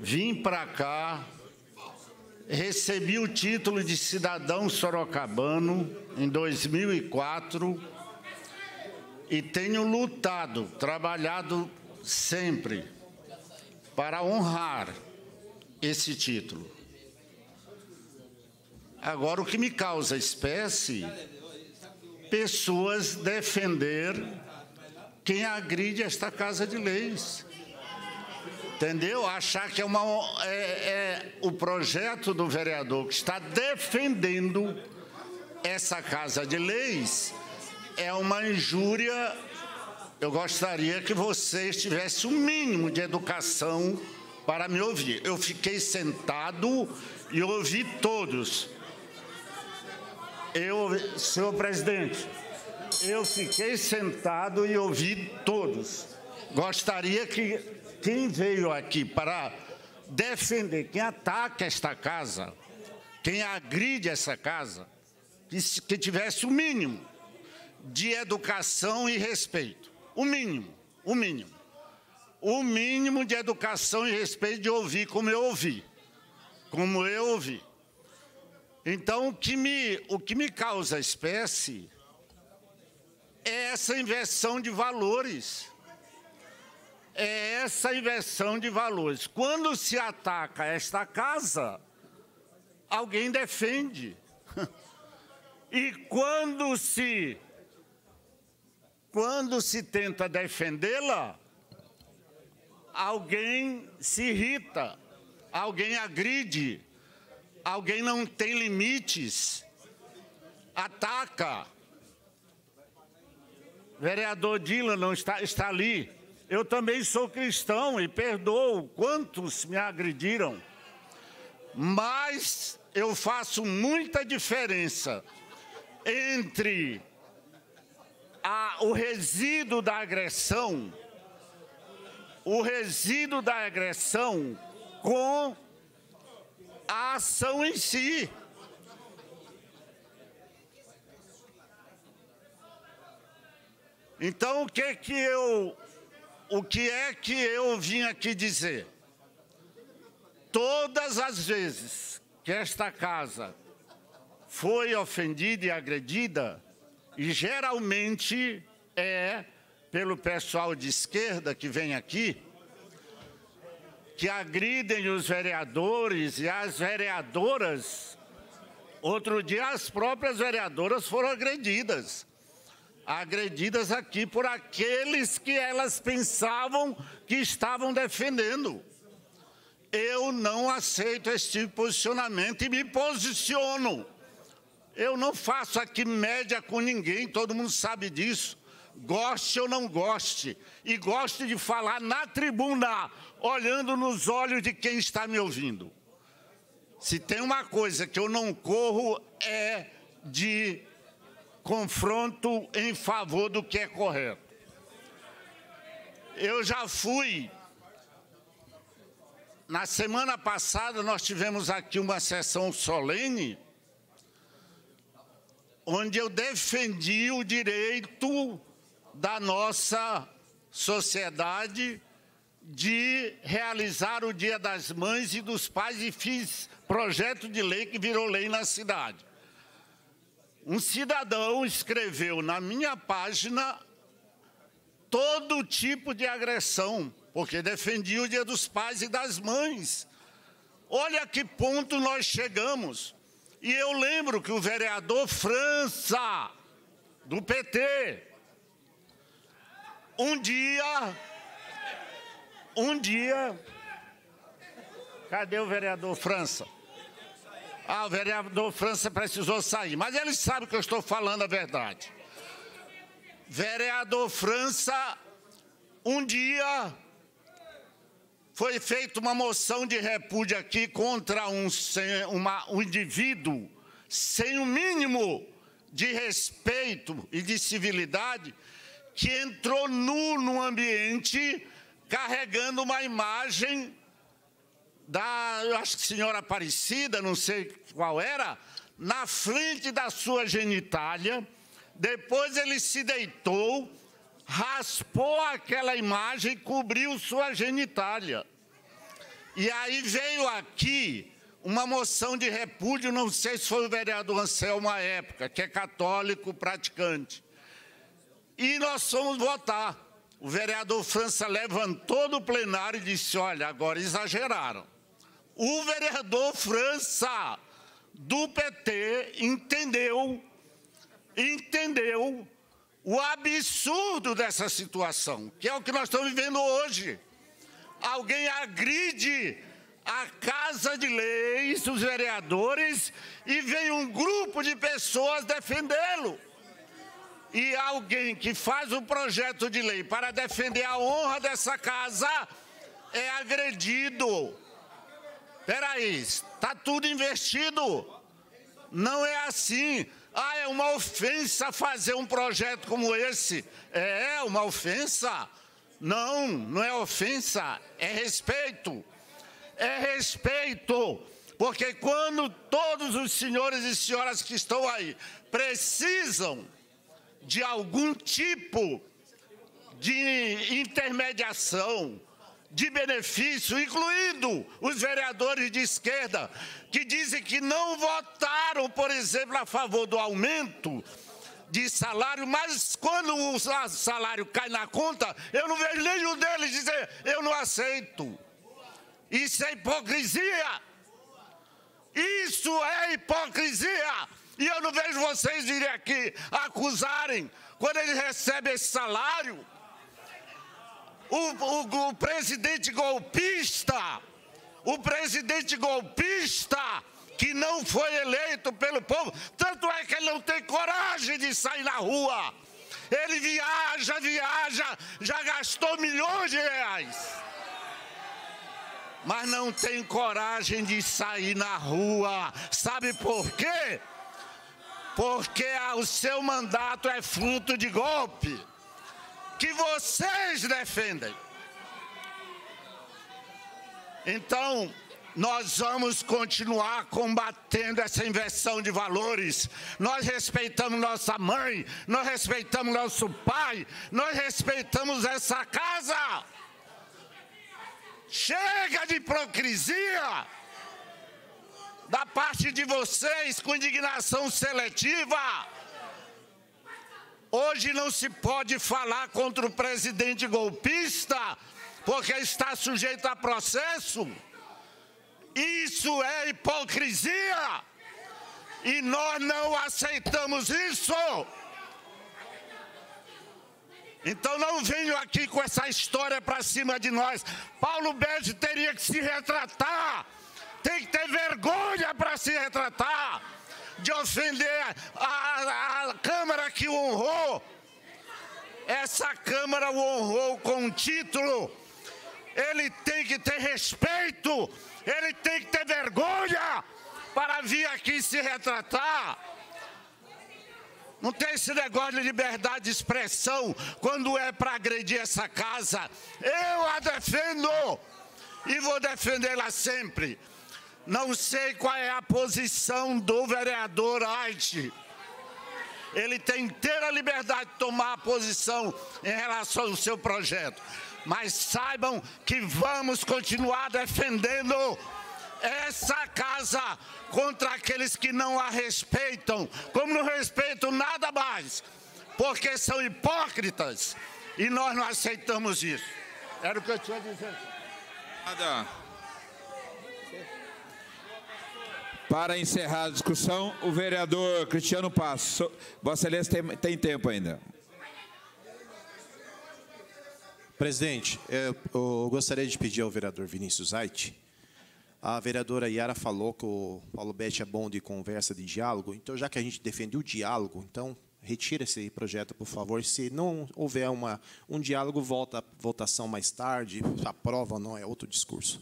vim para cá, recebi o título de cidadão sorocabano em 2004 e tenho lutado, trabalhado sempre para honrar esse título. Agora, o que me causa espécie, pessoas defender quem agride esta Casa de Leis. Entendeu? Achar que é, uma, é, é o projeto do vereador que está defendendo essa Casa de Leis é uma injúria. Eu gostaria que vocês tivessem um mínimo de educação para me ouvir. Eu fiquei sentado e ouvi todos. Eu, senhor presidente, eu fiquei sentado e ouvi todos. Gostaria que quem veio aqui para defender, quem ataca esta casa, quem agride essa casa, que, que tivesse o mínimo de educação e respeito. O mínimo, o mínimo. O mínimo de educação e respeito de ouvir como eu ouvi. Como eu ouvi. Então, o que me, o que me causa espécie é essa inversão de valores. É essa inversão de valores. Quando se ataca esta casa, alguém defende. E quando se quando se tenta defendê-la, alguém se irrita, alguém agride, alguém não tem limites, ataca. Vereador Dylan não está, está ali. Eu também sou cristão e perdoo quantos me agrediram. Mas eu faço muita diferença entre a, o resíduo da agressão, o resíduo da agressão com a ação em si. Então, o que que eu o que é que eu vim aqui dizer? Todas as vezes que esta casa foi ofendida e agredida, e geralmente é pelo pessoal de esquerda que vem aqui, que agridem os vereadores e as vereadoras. Outro dia, as próprias vereadoras foram agredidas. Agredidas aqui por aqueles que elas pensavam que estavam defendendo. Eu não aceito esse tipo posicionamento e me posiciono. Eu não faço aqui média com ninguém, todo mundo sabe disso. Goste ou não goste. E goste de falar na tribuna, olhando nos olhos de quem está me ouvindo. Se tem uma coisa que eu não corro é de confronto em favor do que é correto. Eu já fui. Na semana passada, nós tivemos aqui uma sessão solene onde eu defendi o direito da nossa sociedade de realizar o Dia das Mães e dos Pais e fiz projeto de lei que virou lei na cidade. Um cidadão escreveu na minha página todo tipo de agressão, porque defendia o Dia dos Pais e das Mães. Olha que ponto nós chegamos. E eu lembro que o vereador França, do PT, um dia, um dia, cadê o vereador França? Ah, o vereador França precisou sair, mas ele sabe que eu estou falando a verdade. Vereador França, um dia foi feita uma moção de repúdio aqui contra um, uma, um indivíduo sem o um mínimo de respeito e de civilidade que entrou nu no ambiente carregando uma imagem da, eu acho que senhora Aparecida, não sei qual era, na frente da sua genitália. Depois ele se deitou, raspou aquela imagem e cobriu sua genitália. E aí veio aqui uma moção de repúdio, não sei se foi o vereador Anselmo à época, que é católico praticante. E nós fomos votar. O vereador França levantou no plenário e disse: Olha, agora exageraram. O vereador França, do PT, entendeu, entendeu o absurdo dessa situação, que é o que nós estamos vivendo hoje. Alguém agride a Casa de Leis, os vereadores, e vem um grupo de pessoas defendê-lo. E alguém que faz um projeto de lei para defender a honra dessa casa é agredido. Peraí, está tudo investido. Não é assim. Ah, é uma ofensa fazer um projeto como esse. É uma ofensa? Não, não é ofensa, é respeito é respeito. Porque quando todos os senhores e senhoras que estão aí precisam de algum tipo de intermediação, de benefício, incluindo os vereadores de esquerda, que dizem que não votaram, por exemplo, a favor do aumento de salário, mas quando o salário cai na conta, eu não vejo nenhum deles dizer, eu não aceito. Isso é hipocrisia. Isso é hipocrisia. E eu não vejo vocês virem aqui acusarem quando eles recebem esse salário. O, o, o presidente golpista, o presidente golpista que não foi eleito pelo povo, tanto é que ele não tem coragem de sair na rua. Ele viaja, viaja, já gastou milhões de reais mas não tem coragem de sair na rua. Sabe por quê? Porque o seu mandato é fruto de golpe que vocês defendem. Então, nós vamos continuar combatendo essa inversão de valores. Nós respeitamos nossa mãe, nós respeitamos nosso pai, nós respeitamos essa casa. Chega de hipocrisia da parte de vocês com indignação seletiva. Hoje não se pode falar contra o presidente golpista, porque está sujeito a processo. Isso é hipocrisia. E nós não aceitamos isso. Então não venham aqui com essa história para cima de nós. Paulo Bege teria que se retratar. Tem que ter vergonha para se retratar. De ofender a, a, a Câmara que o honrou. Essa Câmara o honrou com um título. Ele tem que ter respeito. Ele tem que ter vergonha para vir aqui se retratar. Não tem esse negócio de liberdade de expressão quando é para agredir essa casa. Eu a defendo e vou defendê-la sempre. Não sei qual é a posição do vereador Ait. Ele tem inteira liberdade de tomar a posição em relação ao seu projeto. Mas saibam que vamos continuar defendendo essa casa contra aqueles que não a respeitam, como não respeitam nada mais, porque são hipócritas e nós não aceitamos isso. Era o que eu tinha a dizer. Nada. Para encerrar a discussão, o vereador Cristiano Passo. Vossa Excelência tem, tem tempo ainda. Presidente, eu, gostaria de pedir ao vereador Vinícius Aite a vereadora Yara falou que o Paulo Betti é bom de conversa, de diálogo. Então, já que a gente defende o diálogo, então retira esse projeto, por favor. Se não houver uma, um diálogo, volta a votação mais tarde. Aprova ou não, é outro discurso.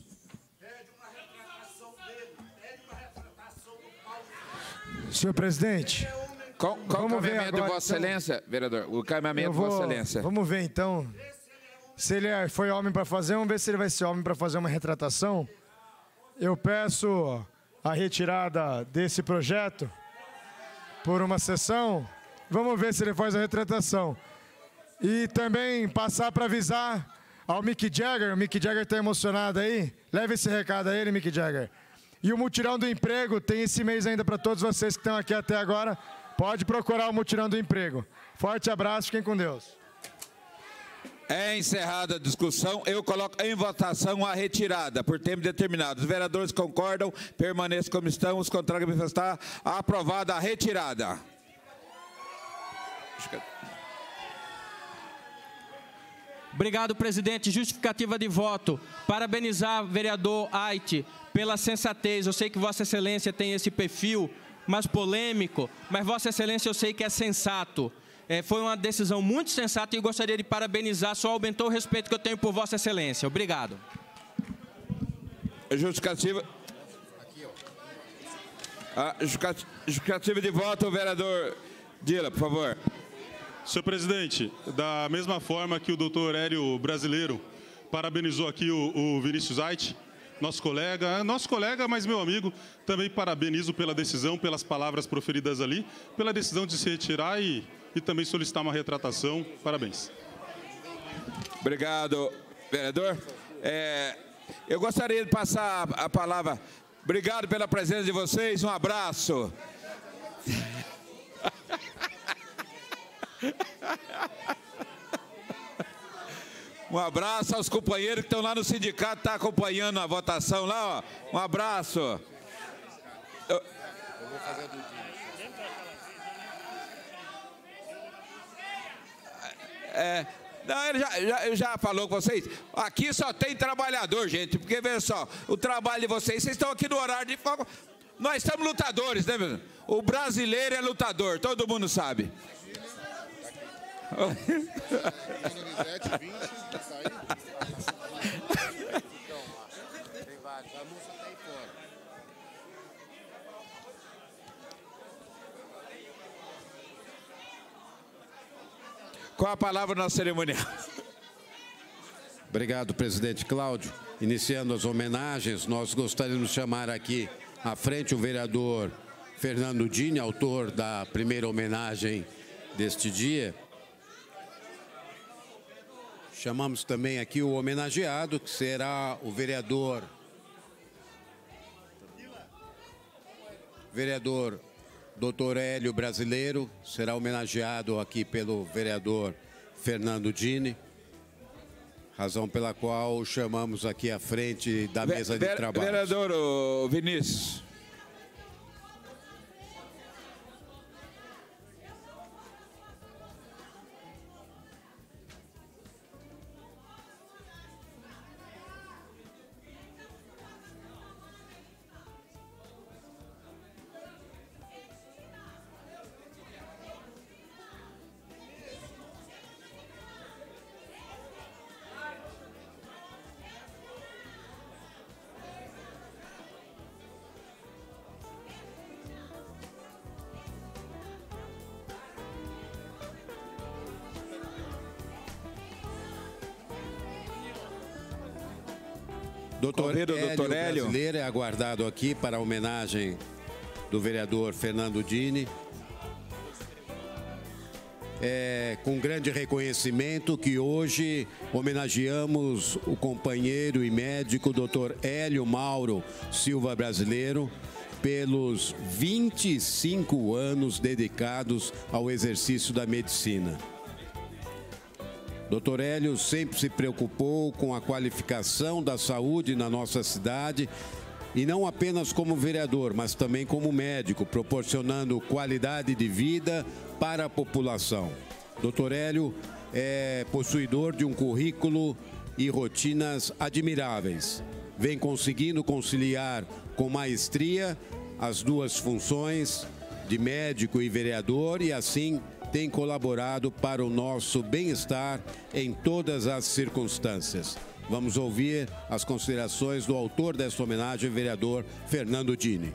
Senhor presidente. Qual, qual o caminhamento de Vossa então, Excelência, vereador? O caminhamento de Vossa Excelência. Vamos ver então. Se ele é, foi homem para fazer, vamos ver se ele vai ser homem para fazer uma retratação. Eu peço a retirada desse projeto por uma sessão. Vamos ver se ele faz a retratação. E também passar para avisar ao Mick Jagger. O Mick Jagger está emocionado aí. Leve esse recado a ele, Mick Jagger. E o Mutirão do Emprego tem esse mês ainda para todos vocês que estão aqui até agora. Pode procurar o Mutirão do Emprego. Forte abraço, fiquem com Deus. É encerrada a discussão. Eu coloco em votação a retirada por tempo determinado. Os vereadores concordam, permaneçam como estão. Os contrários manifestar. Aprovada a retirada. Obrigado, presidente. Justificativa de voto. Parabenizar vereador Aite pela sensatez. Eu sei que Vossa Excelência tem esse perfil mais polêmico, mas Vossa Excelência eu sei que é sensato. É, foi uma decisão muito sensata e gostaria de parabenizar, só aumentou o respeito que eu tenho por Vossa Excelência. Obrigado. Justificativa. A justificativa de voto, vereador Dila, por favor. Senhor presidente, da mesma forma que o doutor Hélio Brasileiro parabenizou aqui o, o Vinícius Ait, nosso colega, nosso colega, mas meu amigo, também parabenizo pela decisão, pelas palavras proferidas ali, pela decisão de se retirar e, e também solicitar uma retratação. Parabéns. Obrigado, vereador. É, eu gostaria de passar a palavra. Obrigado pela presença de vocês. Um abraço. Um abraço aos companheiros que estão lá no sindicato, tá acompanhando a votação lá, ó. Um abraço. Eu... É, não, ele já, já, já, falou com vocês. Aqui só tem trabalhador, gente. Porque, veja só, o trabalho de vocês, vocês estão aqui no horário de folga. Nós estamos lutadores, né, meu? O brasileiro é lutador, todo mundo sabe. Qual a palavra na cerimonial? Obrigado, presidente Cláudio. Iniciando as homenagens, nós gostaríamos de chamar aqui à frente o vereador Fernando Dini, autor da primeira homenagem deste dia. Chamamos também aqui o homenageado, que será o vereador. Vereador Doutor Hélio Brasileiro, será homenageado aqui pelo vereador Fernando Dini. Razão pela qual chamamos aqui à frente da mesa de trabalho. Vereador Vinícius. Doutor Hélio, doutor Hélio. brasileiro é aguardado aqui para a homenagem do vereador Fernando Dini. É, com grande reconhecimento que hoje homenageamos o companheiro e médico Dr. Hélio Mauro Silva Brasileiro pelos 25 anos dedicados ao exercício da medicina. Dr. Hélio sempre se preocupou com a qualificação da saúde na nossa cidade e não apenas como vereador, mas também como médico, proporcionando qualidade de vida para a população. Dr. Hélio é possuidor de um currículo e rotinas admiráveis. Vem conseguindo conciliar com maestria as duas funções de médico e vereador e assim tem colaborado para o nosso bem-estar em todas as circunstâncias. Vamos ouvir as considerações do autor desta homenagem, vereador Fernando Dini.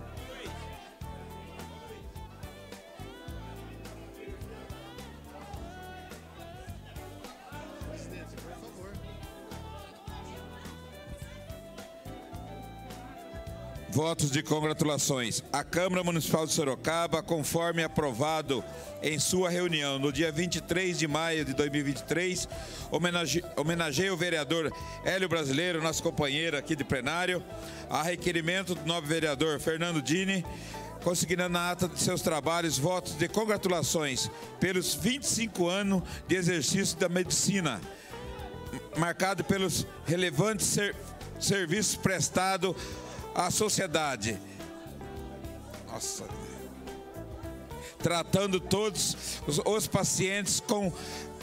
Votos de congratulações. A Câmara Municipal de Sorocaba, conforme aprovado em sua reunião no dia 23 de maio de 2023, homenage... homenageia o vereador Hélio Brasileiro, nosso companheiro aqui de plenário, a requerimento do novo vereador Fernando Dini, conseguindo na ata de seus trabalhos votos de congratulações pelos 25 anos de exercício da medicina, marcado pelos relevantes ser... serviços prestados à sociedade. Nossa. Tratando todos os, os pacientes com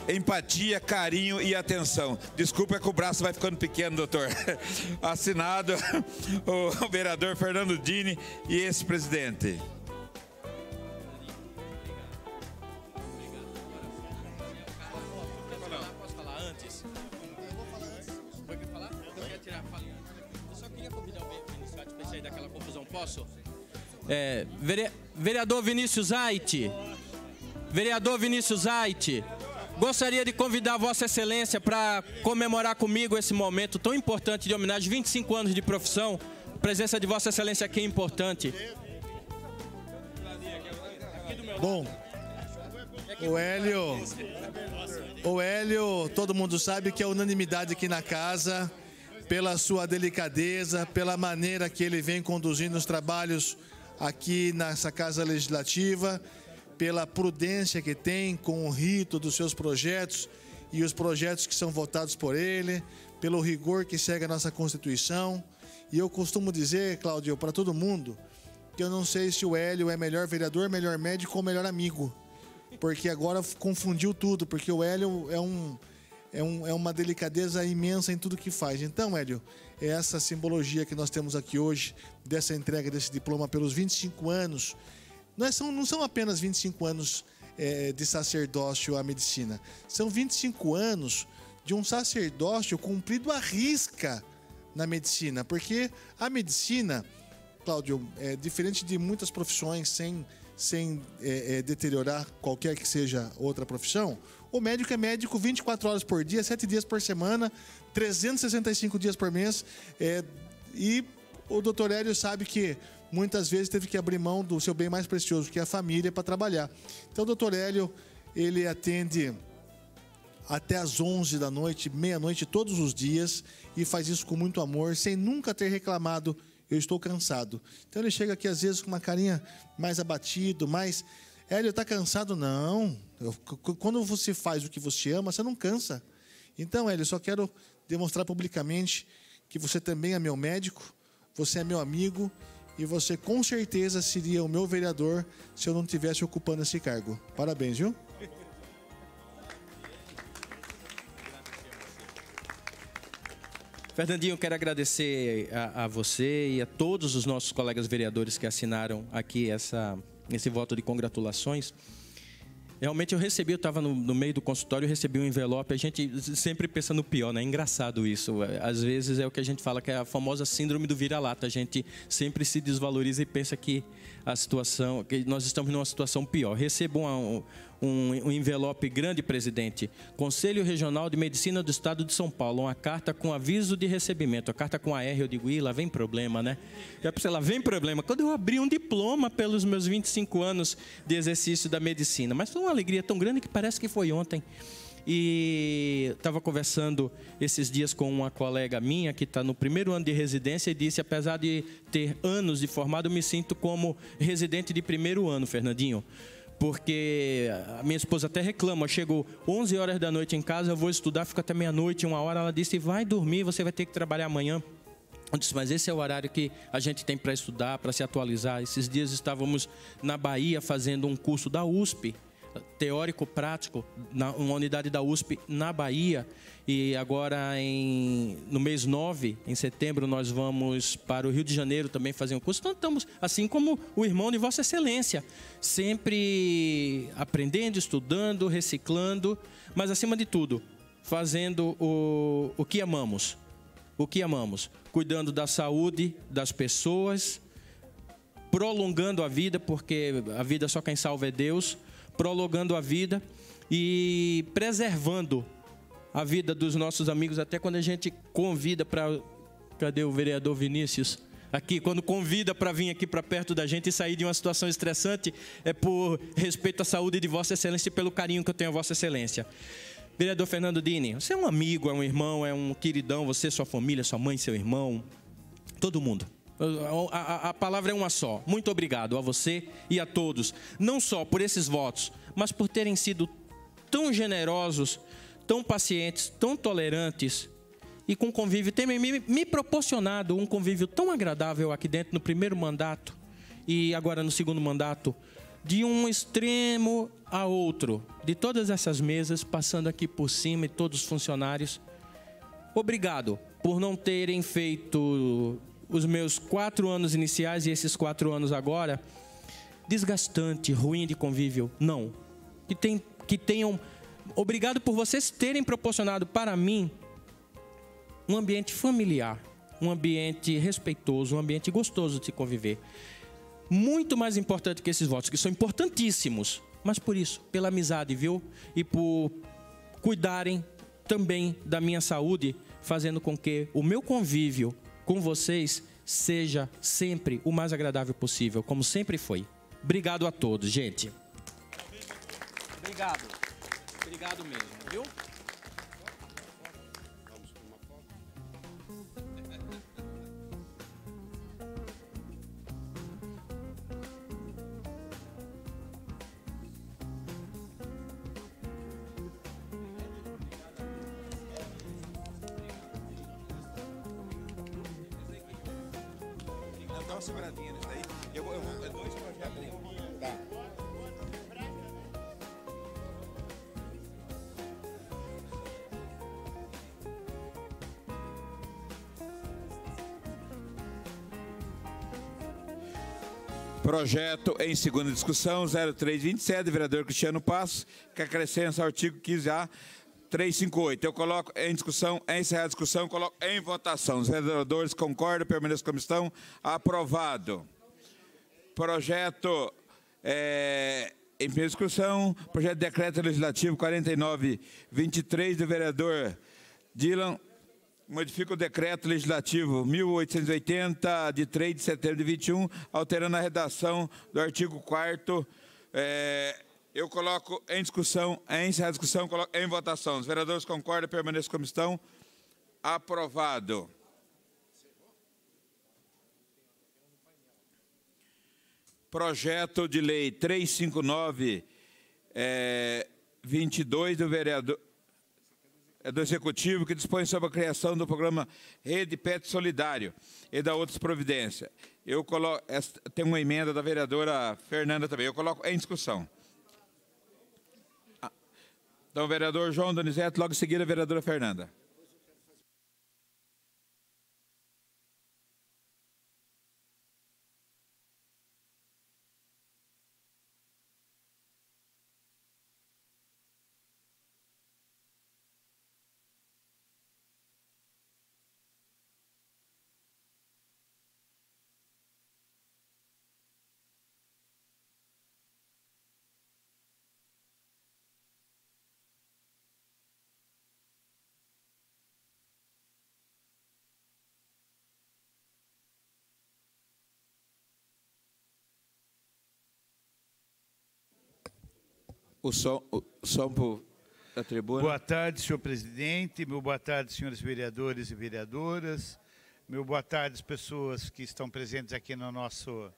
empatia, carinho e atenção. Desculpa é que o braço vai ficando pequeno, doutor. Assinado o vereador Fernando Dini e esse presidente. Posso? É, vere- vereador Vinícius Aite. Vereador Vinícius Aite. Gostaria de convidar Vossa Excelência para comemorar comigo esse momento tão importante de homenagem, 25 anos de profissão. A presença de Vossa Excelência aqui é importante. Bom, o Hélio, o Hélio, todo mundo sabe que é unanimidade aqui na casa, pela sua delicadeza, pela maneira que ele vem conduzindo os trabalhos aqui nessa casa legislativa, pela prudência que tem com o rito dos seus projetos e os projetos que são votados por ele, pelo rigor que segue a nossa Constituição. E eu costumo dizer, Cláudio, para todo mundo, que eu não sei se o Hélio é melhor vereador, melhor médico ou melhor amigo. Porque agora confundiu tudo, porque o Hélio é, um, é, um, é uma delicadeza imensa em tudo que faz. Então, Hélio, é essa simbologia que nós temos aqui hoje, dessa entrega desse diploma pelos 25 anos. Não, é, são, não são apenas 25 anos é, de sacerdócio à medicina, são 25 anos de um sacerdócio cumprido à risca na medicina, porque a medicina Cláudio, é, diferente de muitas profissões, sem, sem é, é, deteriorar qualquer que seja outra profissão, o médico é médico 24 horas por dia, 7 dias por semana, 365 dias por mês. é, e o doutor Hélio sabe que muitas vezes teve que abrir mão do seu bem mais precioso, que é a família, para trabalhar. Então, o doutor Hélio, ele atende até às 11 da noite, meia-noite, todos os dias, e faz isso com muito amor, sem nunca ter reclamado, eu estou cansado. Então ele chega aqui às vezes com uma carinha mais abatido, mais. Hélio, tá cansado? Não. Quando você faz o que você ama, você não cansa. Então, eu só quero demonstrar publicamente que você também é meu médico, você é meu amigo e você com certeza seria o meu vereador se eu não tivesse ocupando esse cargo. Parabéns, viu? Fernandinho, quero agradecer a, a você e a todos os nossos colegas vereadores que assinaram aqui essa, esse voto de congratulações. Realmente eu recebi, eu estava no, no meio do consultório, eu recebi um envelope, a gente sempre pensa no pior, né? É engraçado isso. Às vezes é o que a gente fala que é a famosa síndrome do vira-lata. A gente sempre se desvaloriza e pensa que a situação, que nós estamos numa situação pior. Recebo um, um, um envelope grande, presidente. Conselho Regional de Medicina do Estado de São Paulo, uma carta com aviso de recebimento. A carta com a R, eu digo, lá vem problema, né? Já pensei, lá vem problema. Quando eu abri um diploma pelos meus 25 anos de exercício da medicina, mas foi uma alegria tão grande que parece que foi ontem. E estava conversando esses dias com uma colega minha que está no primeiro ano de residência e disse: apesar de ter anos de formado, eu me sinto como residente de primeiro ano, Fernandinho. Porque a minha esposa até reclama, eu chego 11 horas da noite em casa, eu vou estudar, fico até meia-noite, uma hora. Ela disse: vai dormir, você vai ter que trabalhar amanhã. Eu disse, mas esse é o horário que a gente tem para estudar, para se atualizar. Esses dias estávamos na Bahia fazendo um curso da USP, teórico-prático, na uma unidade da USP na Bahia. E agora, em, no mês 9, em setembro, nós vamos para o Rio de Janeiro também fazer um curso. Então, estamos, assim como o irmão de Vossa Excelência, sempre aprendendo, estudando, reciclando, mas, acima de tudo, fazendo o, o que amamos o que amamos, cuidando da saúde das pessoas, prolongando a vida, porque a vida só quem salva é Deus, prolongando a vida e preservando a vida dos nossos amigos, até quando a gente convida para. Cadê o vereador Vinícius? aqui, quando convida para vir aqui para perto da gente e sair de uma situação estressante, é por respeito à saúde de Vossa Excelência e pelo carinho que eu tenho a Vossa Excelência. Vereador Fernando Dini, você é um amigo, é um irmão, é um queridão, você, sua família, sua mãe, seu irmão, todo mundo. A, a, a, palavra é uma só. Muito obrigado a você e a todos, não só por esses votos, mas por terem sido tão generosos, tão pacientes, tão tolerantes e com convívio, tem me, me proporcionado um convívio tão agradável aqui dentro no primeiro mandato e agora no segundo mandato, de um extremo a outro, de todas essas mesas, passando aqui por cima e todos os funcionários. Obrigado por não terem feito os meus quatro anos iniciais e esses quatro anos agora desgastante, ruim de convívio. Não. Que, tem, que tenham. Obrigado por vocês terem proporcionado para mim um ambiente familiar, um ambiente respeitoso, um ambiente gostoso de se conviver. Muito mais importante que esses votos, que são importantíssimos, mas por isso, pela amizade, viu? E por cuidarem também da minha saúde, fazendo com que o meu convívio com vocês seja sempre o mais agradável possível, como sempre foi. Obrigado a todos, gente. Obrigado. Obrigado mesmo, viu? Projeto em segunda discussão, 0327, vereador Cristiano Passos, que acrescenta o artigo 15A 358. Eu coloco em discussão, em encerrar a discussão, coloco em votação. Os vereadores concordam, permaneçam com a comissão. Aprovado. Projeto é, em primeira discussão, projeto de decreto legislativo 4923 do vereador Dylan modifica o decreto legislativo 1880 de 3 de setembro de 21, alterando a redação do artigo 4 é, eu coloco em discussão, em encerrar a discussão, coloco em votação. Os vereadores concordam, permaneçam como estão. Aprovado. Projeto de lei 359, é, 22 do vereador do Executivo, que dispõe sobre a criação do programa Rede Pet Solidário e da outras providências. Eu coloco, tem uma emenda da vereadora Fernanda também. Eu coloco em discussão. Então, vereador João Donizete, logo em seguida, a vereadora Fernanda. O som, o som tribuna. Boa tarde, senhor presidente. Meu boa tarde, senhores vereadores e vereadoras. Meu boa tarde, as pessoas que estão presentes aqui no nosso,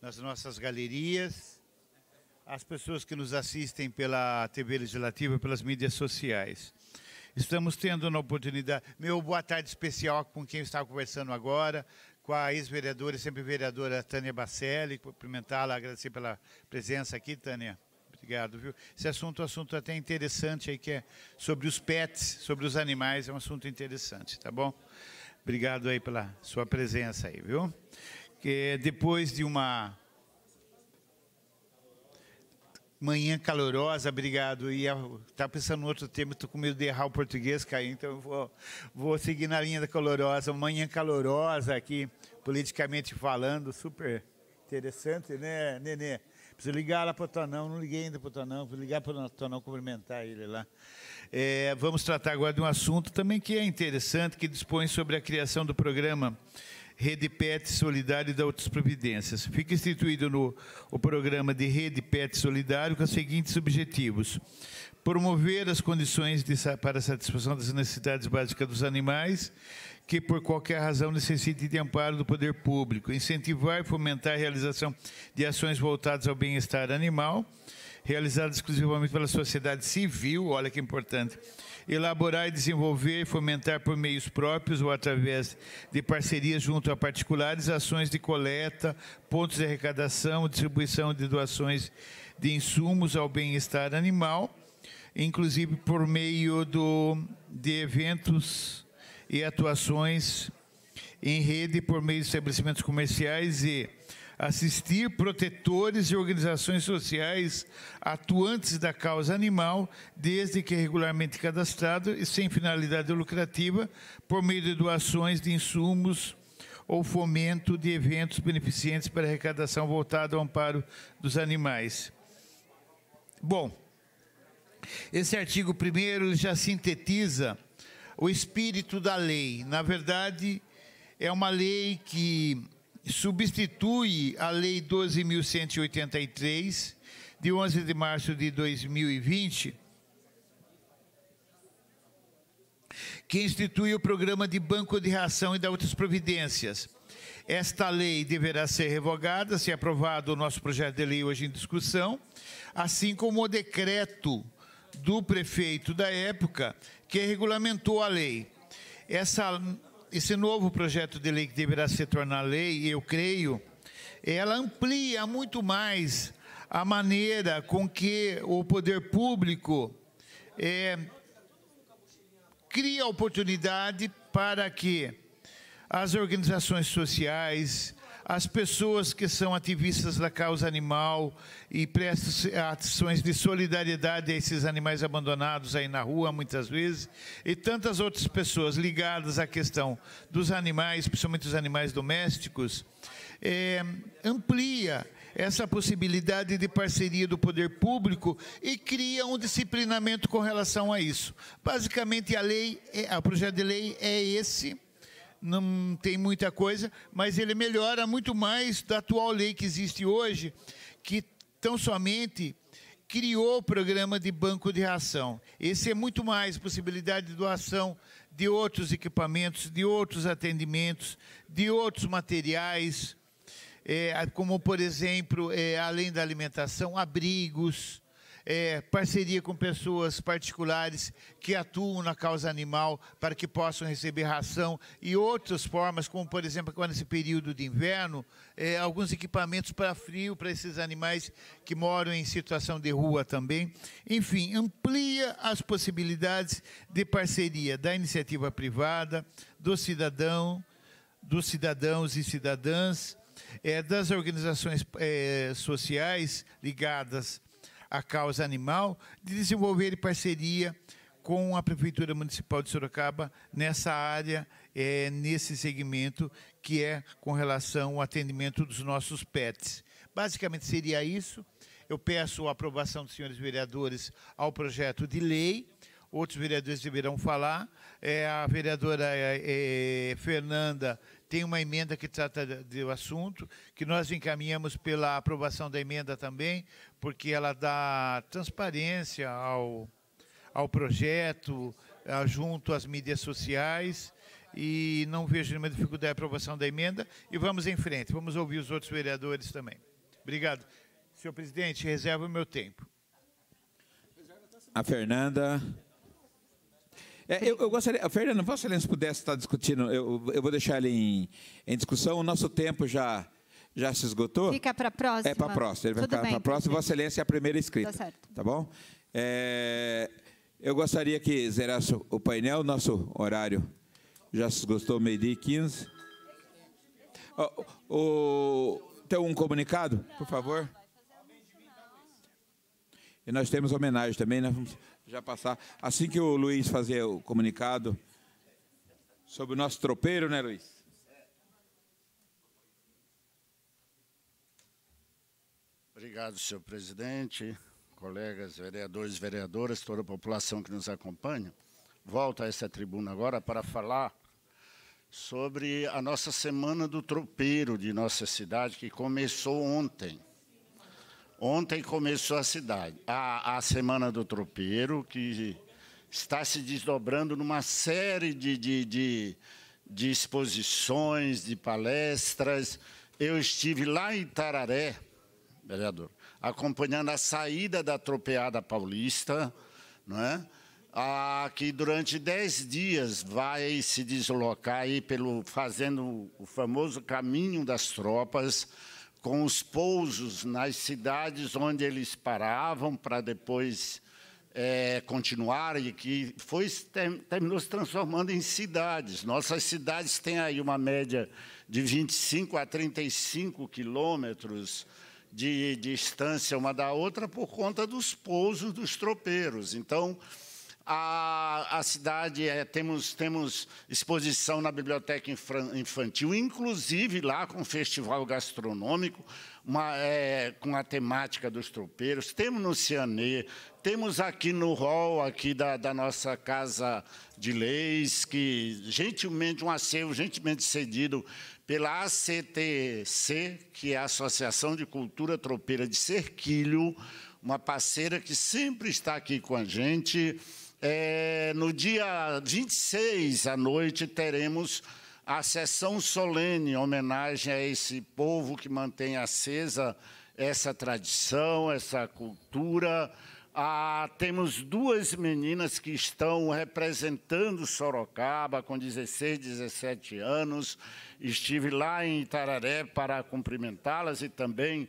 nas nossas galerias. As pessoas que nos assistem pela TV Legislativa, pelas mídias sociais. Estamos tendo uma oportunidade. Meu boa tarde especial com quem está conversando agora, com a ex-vereadora e sempre vereadora Tânia Bacelli, cumprimentá-la, agradecer pela presença aqui, Tânia. Obrigado, viu? Esse assunto é um assunto até interessante aí, que é sobre os pets, sobre os animais, é um assunto interessante, tá bom? Obrigado aí pela sua presença aí, viu? Que depois de uma manhã calorosa, obrigado. E tá pensando no outro tema, estou com medo de errar o português, cair, então eu vou, vou seguir na linha da calorosa. Manhã calorosa aqui, politicamente falando, super interessante, né, Nenê? Preciso ligar lá para o Tonão, não liguei ainda para o Tonão, vou ligar para o Tonão cumprimentar ele lá. É, vamos tratar agora de um assunto também que é interessante, que dispõe sobre a criação do programa Rede PET Solidário da outras providências. Fica instituído no o programa de Rede PET Solidário com os seguintes objetivos: promover as condições de, para a satisfação das necessidades básicas dos animais que por qualquer razão necessitem de amparo do poder público, incentivar e fomentar a realização de ações voltadas ao bem-estar animal, realizadas exclusivamente pela sociedade civil, olha que importante, elaborar e desenvolver e fomentar por meios próprios ou através de parcerias junto a particulares ações de coleta, pontos de arrecadação, distribuição de doações de insumos ao bem-estar animal, inclusive por meio do, de eventos e atuações em rede por meio de estabelecimentos comerciais e assistir protetores e organizações sociais atuantes da causa animal, desde que regularmente cadastrado e sem finalidade lucrativa, por meio de doações de insumos ou fomento de eventos beneficentes para arrecadação voltada ao amparo dos animais. Bom, esse artigo primeiro já sintetiza o espírito da lei. Na verdade, é uma lei que substitui a Lei 12.183, de 11 de março de 2020, que institui o programa de banco de ração e da outras providências. Esta lei deverá ser revogada, se aprovado o nosso projeto de lei hoje em discussão, assim como o decreto do prefeito da época, que regulamentou a lei. Essa, esse novo projeto de lei que deverá se tornar lei, eu creio, ela amplia muito mais a maneira com que o poder público é, cria oportunidade para que as organizações sociais, as pessoas que são ativistas da causa animal e prestam ações de solidariedade a esses animais abandonados aí na rua, muitas vezes, e tantas outras pessoas ligadas à questão dos animais, principalmente os animais domésticos, é, amplia essa possibilidade de parceria do poder público e cria um disciplinamento com relação a isso. Basicamente, a lei, é, o projeto de lei é esse não tem muita coisa, mas ele melhora muito mais da atual lei que existe hoje, que tão somente criou o programa de banco de ração. Esse é muito mais possibilidade de doação de outros equipamentos, de outros atendimentos, de outros materiais, é, como, por exemplo, é, além da alimentação, abrigos, é, parceria com pessoas particulares que atuam na causa animal para que possam receber ração e outras formas, como por exemplo, agora nesse período de inverno, é, alguns equipamentos para frio para esses animais que moram em situação de rua também. Enfim, amplia as possibilidades de parceria da iniciativa privada, do cidadão, dos cidadãos e cidadãs, é, das organizações é, sociais ligadas a causa animal, de desenvolver parceria com a Prefeitura Municipal de Sorocaba nessa área, é, nesse segmento, que é com relação ao atendimento dos nossos pets. Basicamente seria isso. Eu peço a aprovação dos senhores vereadores ao projeto de lei. Outros vereadores deverão falar. É, a vereadora é, é, Fernanda tem uma emenda que trata do assunto, que nós encaminhamos pela aprovação da emenda também, porque ela dá transparência ao, ao projeto, junto às mídias sociais, e não vejo nenhuma dificuldade na aprovação da emenda, e vamos em frente, vamos ouvir os outros vereadores também. Obrigado. Senhor presidente, reserva o meu tempo. A Fernanda. É, eu, eu, gostaria, Fernando, Vossa Excelência pudesse estar discutindo, eu, eu vou deixar ele em, em, discussão, o nosso tempo já, já se esgotou. Fica para a próxima. É para a próxima, ele vai Tudo ficar para a próxima, Vossa Excelência é a primeira escrita. Tá certo. Tá bom? É, eu gostaria que zerasse o painel, nosso horário já se esgotou, meio-dia e 15. O, o, tem um comunicado, por favor? E nós temos homenagem também, vamos já passar. Assim que o Luiz fazer o comunicado sobre o nosso tropeiro, né, Luiz? Obrigado, senhor presidente, colegas vereadores vereadoras, toda a população que nos acompanha. Volto a essa tribuna agora para falar sobre a nossa Semana do Tropeiro de nossa cidade, que começou ontem. Ontem começou a cidade, a, a Semana do Tropeiro, que está se desdobrando numa série de, de, de, de exposições, de palestras. Eu estive lá em Tararé, vereador, acompanhando a saída da tropeada paulista, não é? ah, que durante dez dias vai se deslocar aí pelo fazendo o famoso caminho das tropas com os pousos nas cidades onde eles paravam para depois é, continuar e que foi terminou se transformando em cidades. Nossas cidades têm aí uma média de 25 a 35 quilômetros de, de distância uma da outra por conta dos pousos dos tropeiros. Então, a, a cidade, é, temos, temos exposição na biblioteca infantil, inclusive lá com festival gastronômico, uma, é, com a temática dos tropeiros. Temos no Cianê, temos aqui no hall aqui da, da, nossa Casa de Leis, que gentilmente, um acervo gentilmente cedido pela ACTC, que é a Associação de Cultura Tropeira de Serquilho, uma parceira que sempre está aqui com a gente. É, no dia 26 à noite teremos a sessão solene em homenagem a esse povo que mantém acesa essa tradição, essa cultura. Ah, temos duas meninas que estão representando Sorocaba com 16, 17 anos. Estive lá em Itararé para cumprimentá-las e também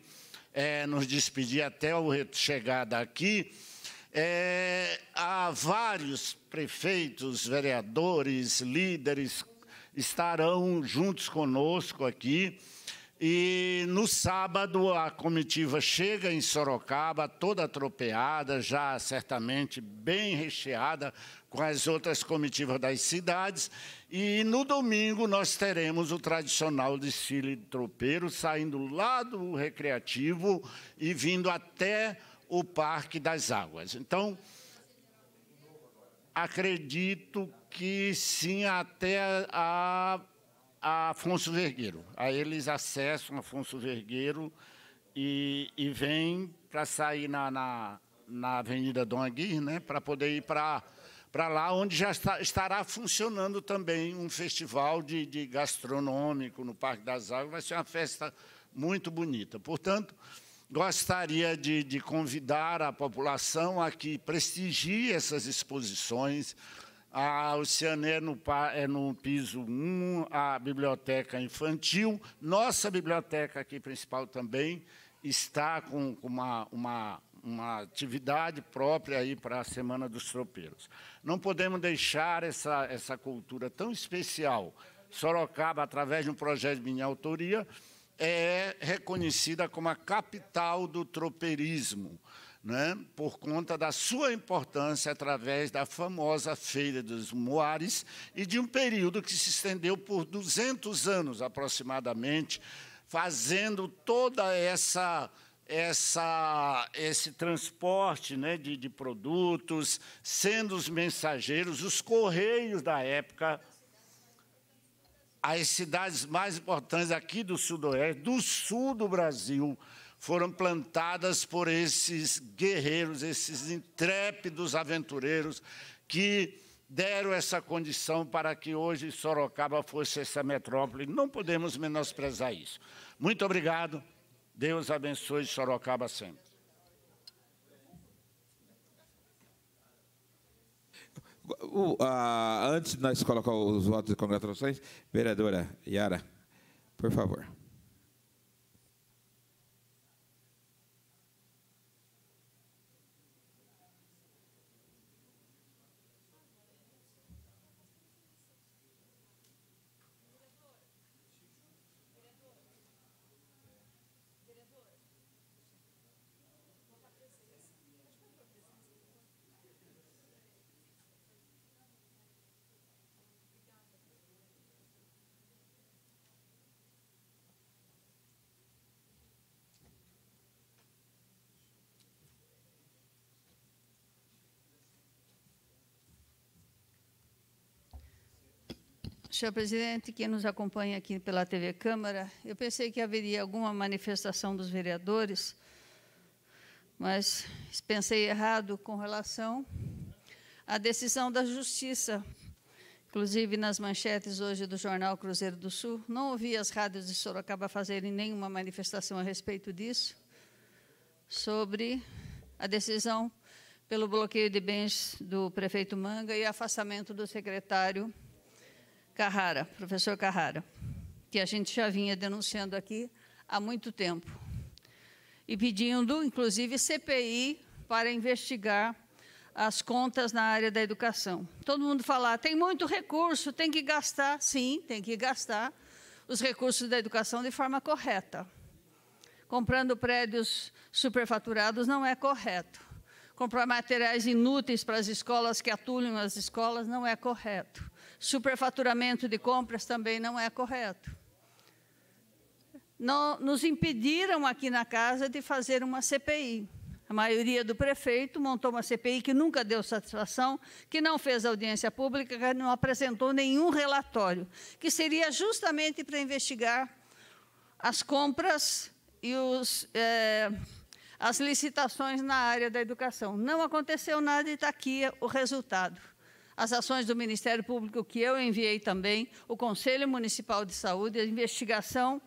é, nos despedir até o chegada aqui. É, há vários prefeitos, vereadores, líderes estarão juntos conosco aqui. E no sábado a comitiva chega em Sorocaba, toda tropeada, já certamente bem recheada com as outras comitivas das cidades. E no domingo nós teremos o tradicional desfile de tropeiro, saindo lá do recreativo e vindo até o Parque das Águas. Então, acredito que sim, até a, a Afonso Vergueiro. Aí eles acessam Afonso Vergueiro e, e vêm para sair na, na, na, Avenida Dom Aguirre, né, para poder ir para para lá, onde já está, estará funcionando também um festival de, de gastronômico no Parque das Águas. Vai ser uma festa muito bonita. Portanto, gostaria de, de, convidar a população a que prestigie essas exposições. A Oceané no, é no piso 1, a biblioteca infantil. Nossa biblioteca aqui principal também está com uma, uma, uma atividade própria aí para a Semana dos Tropeiros. Não podemos deixar essa, essa cultura tão especial. Sorocaba, através de um projeto de minha autoria, é reconhecida como a capital do tropeirismo, né? por conta da sua importância através da famosa Feira dos Moares e de um período que se estendeu por 200 anos aproximadamente, fazendo toda essa essa, esse transporte né, de, de produtos, sendo os mensageiros, os correios da época as cidades mais importantes aqui do sudoeste, do sul do Brasil, foram plantadas por esses guerreiros, esses intrépidos aventureiros que deram essa condição para que hoje Sorocaba fosse essa metrópole. Não podemos menosprezar isso. Muito obrigado. Deus abençoe Sorocaba sempre. Antes de nós colocar os votos de congratulações, vereadora Yara, por favor. Senhor presidente, quem nos acompanha aqui pela TV Câmara, eu pensei que haveria alguma manifestação dos vereadores, mas pensei errado com relação à decisão da Justiça. Inclusive, nas manchetes hoje do jornal Cruzeiro do Sul, não ouvi as rádios de Sorocaba fazerem nenhuma manifestação a respeito disso, sobre a decisão pelo bloqueio de bens do prefeito Manga e afastamento do secretário Carrara, professor Carrara, que a gente já vinha denunciando aqui há muito tempo. E pedindo, inclusive, CPI para investigar as contas na área da educação. Todo mundo fala, tem muito recurso, tem que gastar. Sim, tem que gastar os recursos da educação de forma correta. Comprando prédios superfaturados não é correto. Comprar materiais inúteis para as escolas que atulham as escolas não é correto superfaturamento de compras também não é correto. Não, nos impediram aqui na casa de fazer uma CPI. A maioria do prefeito montou uma CPI que nunca deu satisfação, que não fez audiência pública, que não apresentou nenhum relatório, que seria justamente para investigar as compras e os, é, as licitações na área da educação. Não aconteceu nada e está aqui o resultado as ações do Ministério Público que eu enviei também, o Conselho Municipal de Saúde, a investigação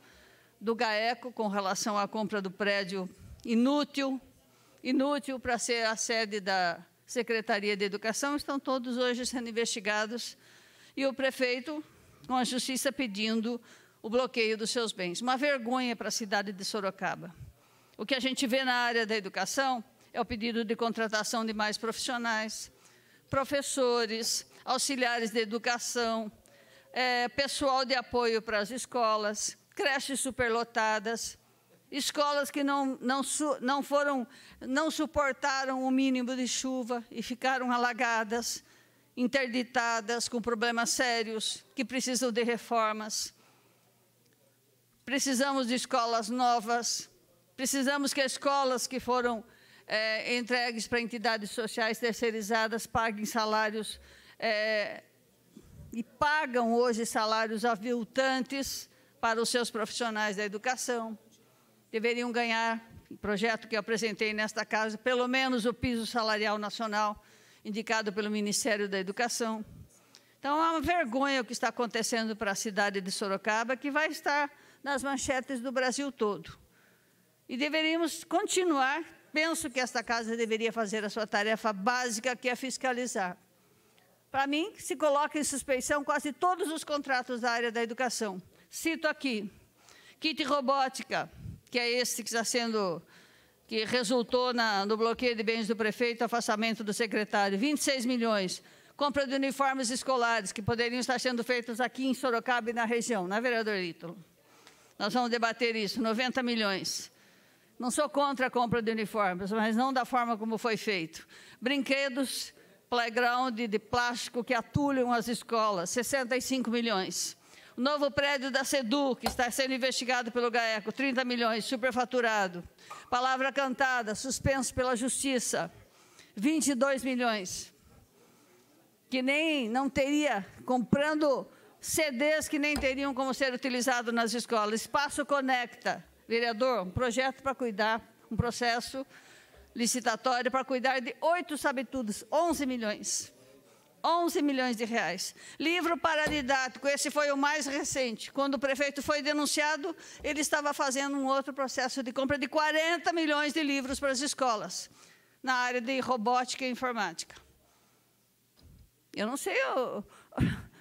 do GAECO com relação à compra do prédio inútil, inútil para ser a sede da Secretaria de Educação, estão todos hoje sendo investigados, e o prefeito, com a Justiça, pedindo o bloqueio dos seus bens. Uma vergonha para a cidade de Sorocaba. O que a gente vê na área da educação é o pedido de contratação de mais profissionais, professores, auxiliares de educação, é, pessoal de apoio para as escolas, creches superlotadas, escolas que não, não, não foram, não suportaram o mínimo de chuva e ficaram alagadas, interditadas, com problemas sérios, que precisam de reformas. Precisamos de escolas novas, precisamos que as escolas que foram é, entregues para entidades sociais terceirizadas paguem salários é, e pagam hoje salários aviltantes para os seus profissionais da educação. Deveriam ganhar, projeto que eu apresentei nesta casa, pelo menos o piso salarial nacional indicado pelo Ministério da Educação. Então, é uma vergonha o que está acontecendo para a cidade de Sorocaba, que vai estar nas manchetes do Brasil todo. E deveríamos continuar penso que esta casa deveria fazer a sua tarefa básica, que é fiscalizar. Para mim, se coloca em suspeição quase todos os contratos da área da educação. Cito aqui, kit robótica, que é esse que está sendo, que resultou na, no bloqueio de bens do prefeito, afastamento do secretário, 26 milhões. Compra de uniformes escolares, que poderiam estar sendo feitos aqui em Sorocaba e na região, na vereador Ítalo? Nós vamos debater isso, 90 milhões. Não sou contra a compra de uniformes, mas não da forma como foi feito. Brinquedos, playground de plástico que atulham as escolas, 65 milhões. O novo prédio da SEDU, que está sendo investigado pelo GAECO, 30 milhões, superfaturado. Palavra cantada, suspenso pela Justiça, 22 milhões. Que nem, não teria, comprando CDs que nem teriam como ser utilizados nas escolas. Espaço Conecta, vereador, um projeto para cuidar, um processo licitatório para cuidar de oito sabitudos, 11 milhões. 11 milhões de reais. Livro paradidático, esse foi o mais recente. Quando o prefeito foi denunciado, ele estava fazendo um outro processo de compra de 40 milhões de livros para as escolas, na área de robótica e informática. Eu não sei, eu,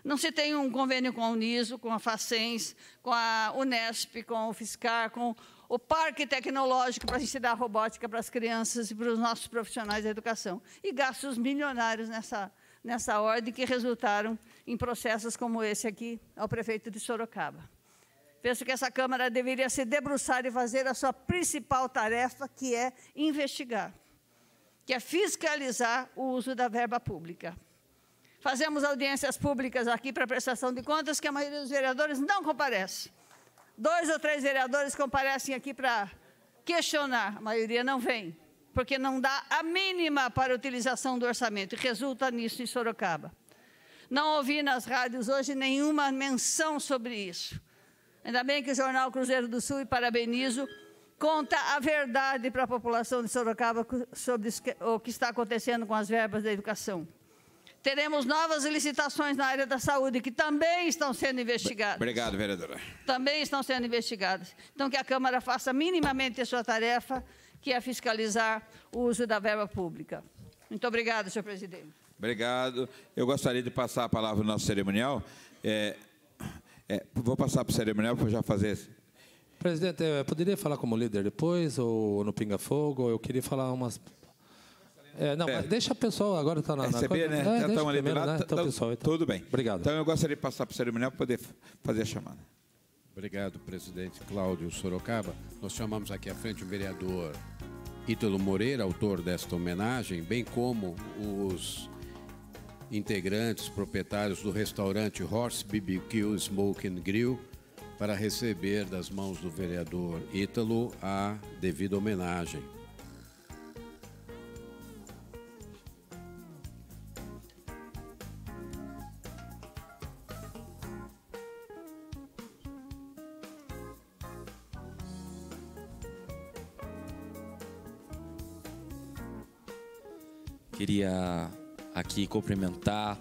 não se tem um convênio com a Uniso, com a Facens, com a Unesp, com o Fiscar, com o Parque Tecnológico para ensinar robótica para as crianças e para os nossos profissionais da educação. E gastos milionários nessa, nessa ordem que resultaram em processos como esse aqui ao prefeito de Sorocaba. Penso que essa Câmara deveria se debruçar e fazer a sua principal tarefa, que é investigar, que é fiscalizar o uso da verba pública. Fazemos audiências públicas aqui para prestação de contas que a maioria dos vereadores não comparece. Dois ou três vereadores comparecem aqui para questionar, a maioria não vem, porque não dá a mínima para a utilização do orçamento, e resulta nisso em Sorocaba. Não ouvi nas rádios hoje nenhuma menção sobre isso. Ainda bem que o jornal Cruzeiro do Sul, e parabenizo, conta a verdade para a população de Sorocaba sobre o que está acontecendo com as verbas da educação. Teremos novas licitações na área da saúde que também estão sendo investigadas. Obrigado, vereadora. Também estão sendo investigadas. Então, que a Câmara faça minimamente a sua tarefa, que é fiscalizar o uso da verba pública. Muito obrigada, senhor presidente. Obrigado. Eu gostaria de passar a palavra no nosso cerimonial. É, é, vou passar para o cerimonial para já fazer. Presidente, eu poderia falar como líder depois, ou no Pinga Fogo? Eu queria falar umas é, não, é. deixa a pessoa agora está na, Receber, na né? É, estão ali primeiro, né? então, pessoal, então. Tudo bem. Obrigado. Então eu gostaria de passar para o cerimonial para poder fazer a chamada. Obrigado, presidente Cláudio Sorocaba. Nós chamamos aqui à frente o vereador Ítalo Moreira, autor desta homenagem, bem como os integrantes, proprietários do restaurante Horse BBQ Smoke and Grill, para receber das mãos do vereador Ítalo a devida homenagem. Queria aqui cumprimentar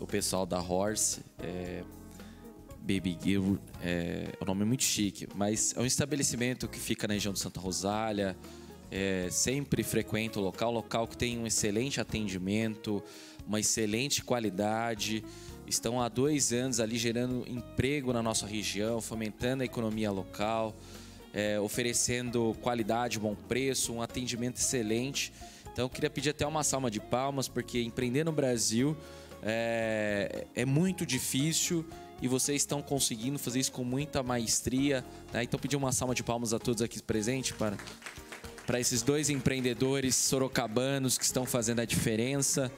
o pessoal da Horse. É, Baby Gill é, é um nome muito chique, mas é um estabelecimento que fica na região de Santa Rosália. É, sempre frequento o local, local que tem um excelente atendimento, uma excelente qualidade. Estão há dois anos ali gerando emprego na nossa região, fomentando a economia local, é, oferecendo qualidade, bom preço, um atendimento excelente. Então eu queria pedir até uma salva de palmas, porque empreender no Brasil é, é muito difícil e vocês estão conseguindo fazer isso com muita maestria. Né? Então pedir uma salva de palmas a todos aqui presentes para, para esses dois empreendedores sorocabanos que estão fazendo a diferença.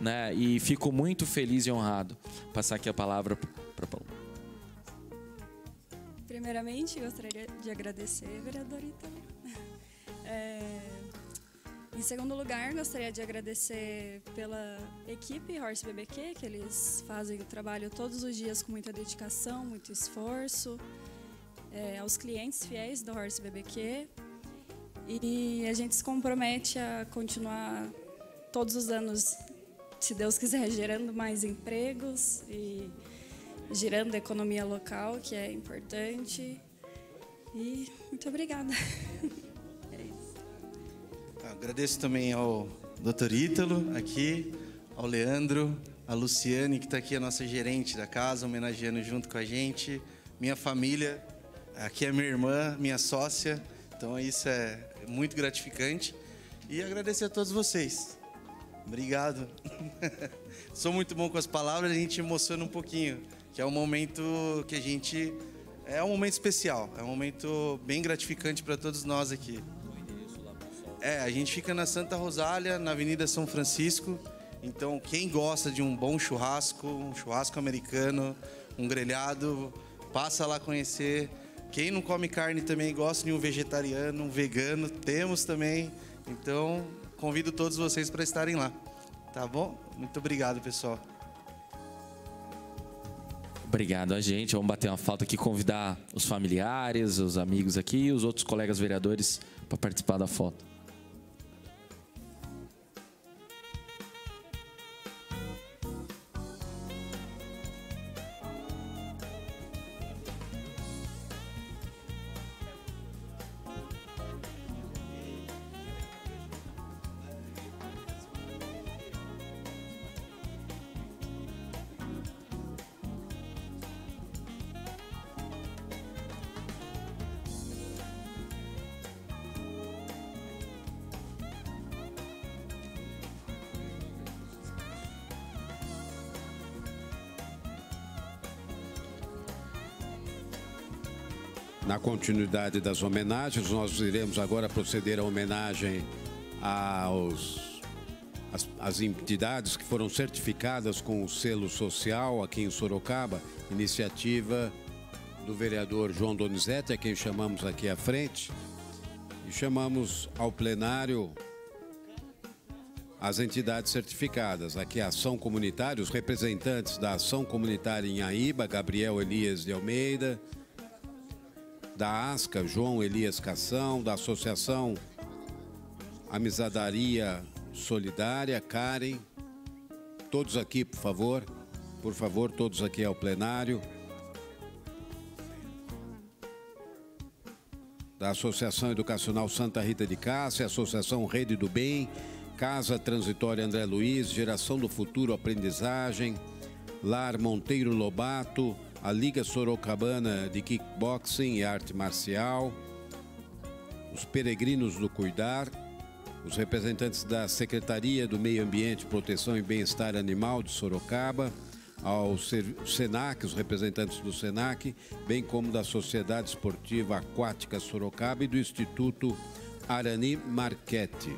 Né? E fico muito feliz e honrado. Passar aqui a palavra para Paulo. Primeiramente, gostaria de agradecer, vereador Ítalo. É, em segundo lugar, gostaria de agradecer pela equipe Horse BBQ, que eles fazem o trabalho todos os dias com muita dedicação, muito esforço, é, aos clientes fiéis do Horse BBQ. E a gente se compromete a continuar todos os anos, se Deus quiser, gerando mais empregos e girando a economia local, que é importante. E muito obrigada. Agradeço também ao Dr. Ítalo aqui, ao Leandro, a Luciane, que está aqui, a nossa gerente da casa, homenageando junto com a gente, minha família, aqui é minha irmã, minha sócia, então isso é muito gratificante. E agradecer a todos vocês. Obrigado. Sou muito bom com as palavras, a gente emociona um pouquinho, que é um momento que a gente. É um momento especial, é um momento bem gratificante para todos nós aqui. É, a gente fica na Santa Rosália, na Avenida São Francisco. Então, quem gosta de um bom churrasco, um churrasco americano, um grelhado, passa lá conhecer. Quem não come carne também gosta de um vegetariano, um vegano, temos também. Então, convido todos vocês para estarem lá. Tá bom? Muito obrigado, pessoal. Obrigado a gente. Vamos bater uma falta aqui, convidar os familiares, os amigos aqui e os outros colegas vereadores para participar da foto. Na continuidade das homenagens, nós iremos agora proceder à homenagem aos as, as, entidades que foram certificadas com o selo social aqui em Sorocaba, iniciativa do vereador João Donizete, a quem chamamos aqui à frente, e chamamos ao plenário as entidades certificadas. Aqui a Ação Comunitária, os representantes da Ação Comunitária em Aíba, Gabriel Elias de Almeida, da ASCA, João Elias Cação, da Associação Amizadaria Solidária, Karen, todos aqui, por favor, por favor, todos aqui ao plenário. Da Associação Educacional Santa Rita de Cássia, Associação Rede do Bem, Casa Transitória André Luiz, Geração do Futuro Aprendizagem, Lar Monteiro Lobato, a Liga Sorocabana de Kickboxing e Arte Marcial, os Peregrinos do Cuidar, os representantes da Secretaria do Meio Ambiente, Proteção e Bem-Estar Animal de Sorocaba, ao SENAC, os representantes do SENAC, bem como da Sociedade Esportiva Aquática Sorocaba e do Instituto Arani Marchetti.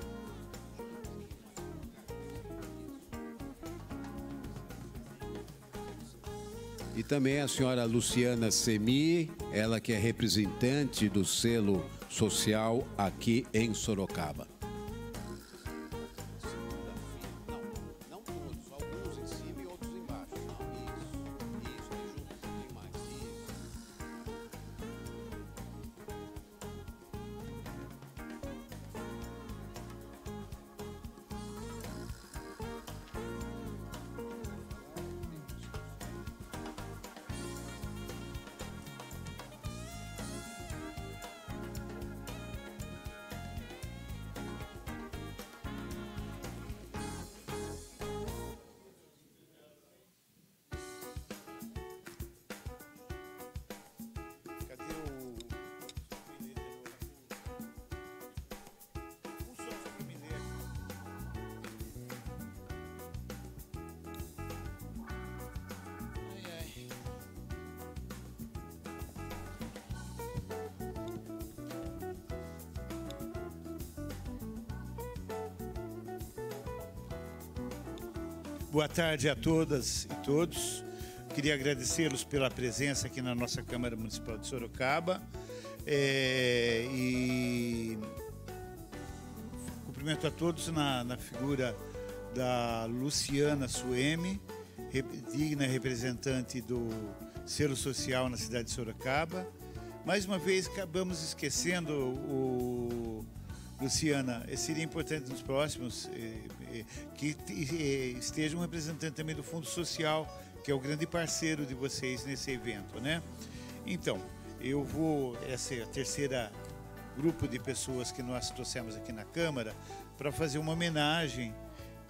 E também a senhora Luciana Semi, ela que é representante do selo social aqui em Sorocaba. Boa tarde a todas e todos. Queria agradecê-los pela presença aqui na nossa Câmara Municipal de Sorocaba. É, e cumprimento a todos na, na figura da Luciana Suemi, digna representante do selo social na cidade de Sorocaba. Mais uma vez, acabamos esquecendo o Luciana, seria importante nos próximos eh, que esteja um representante também do Fundo Social, que é o grande parceiro de vocês nesse evento, né? Então, eu vou, essa é a terceira grupo de pessoas que nós trouxemos aqui na Câmara para fazer uma homenagem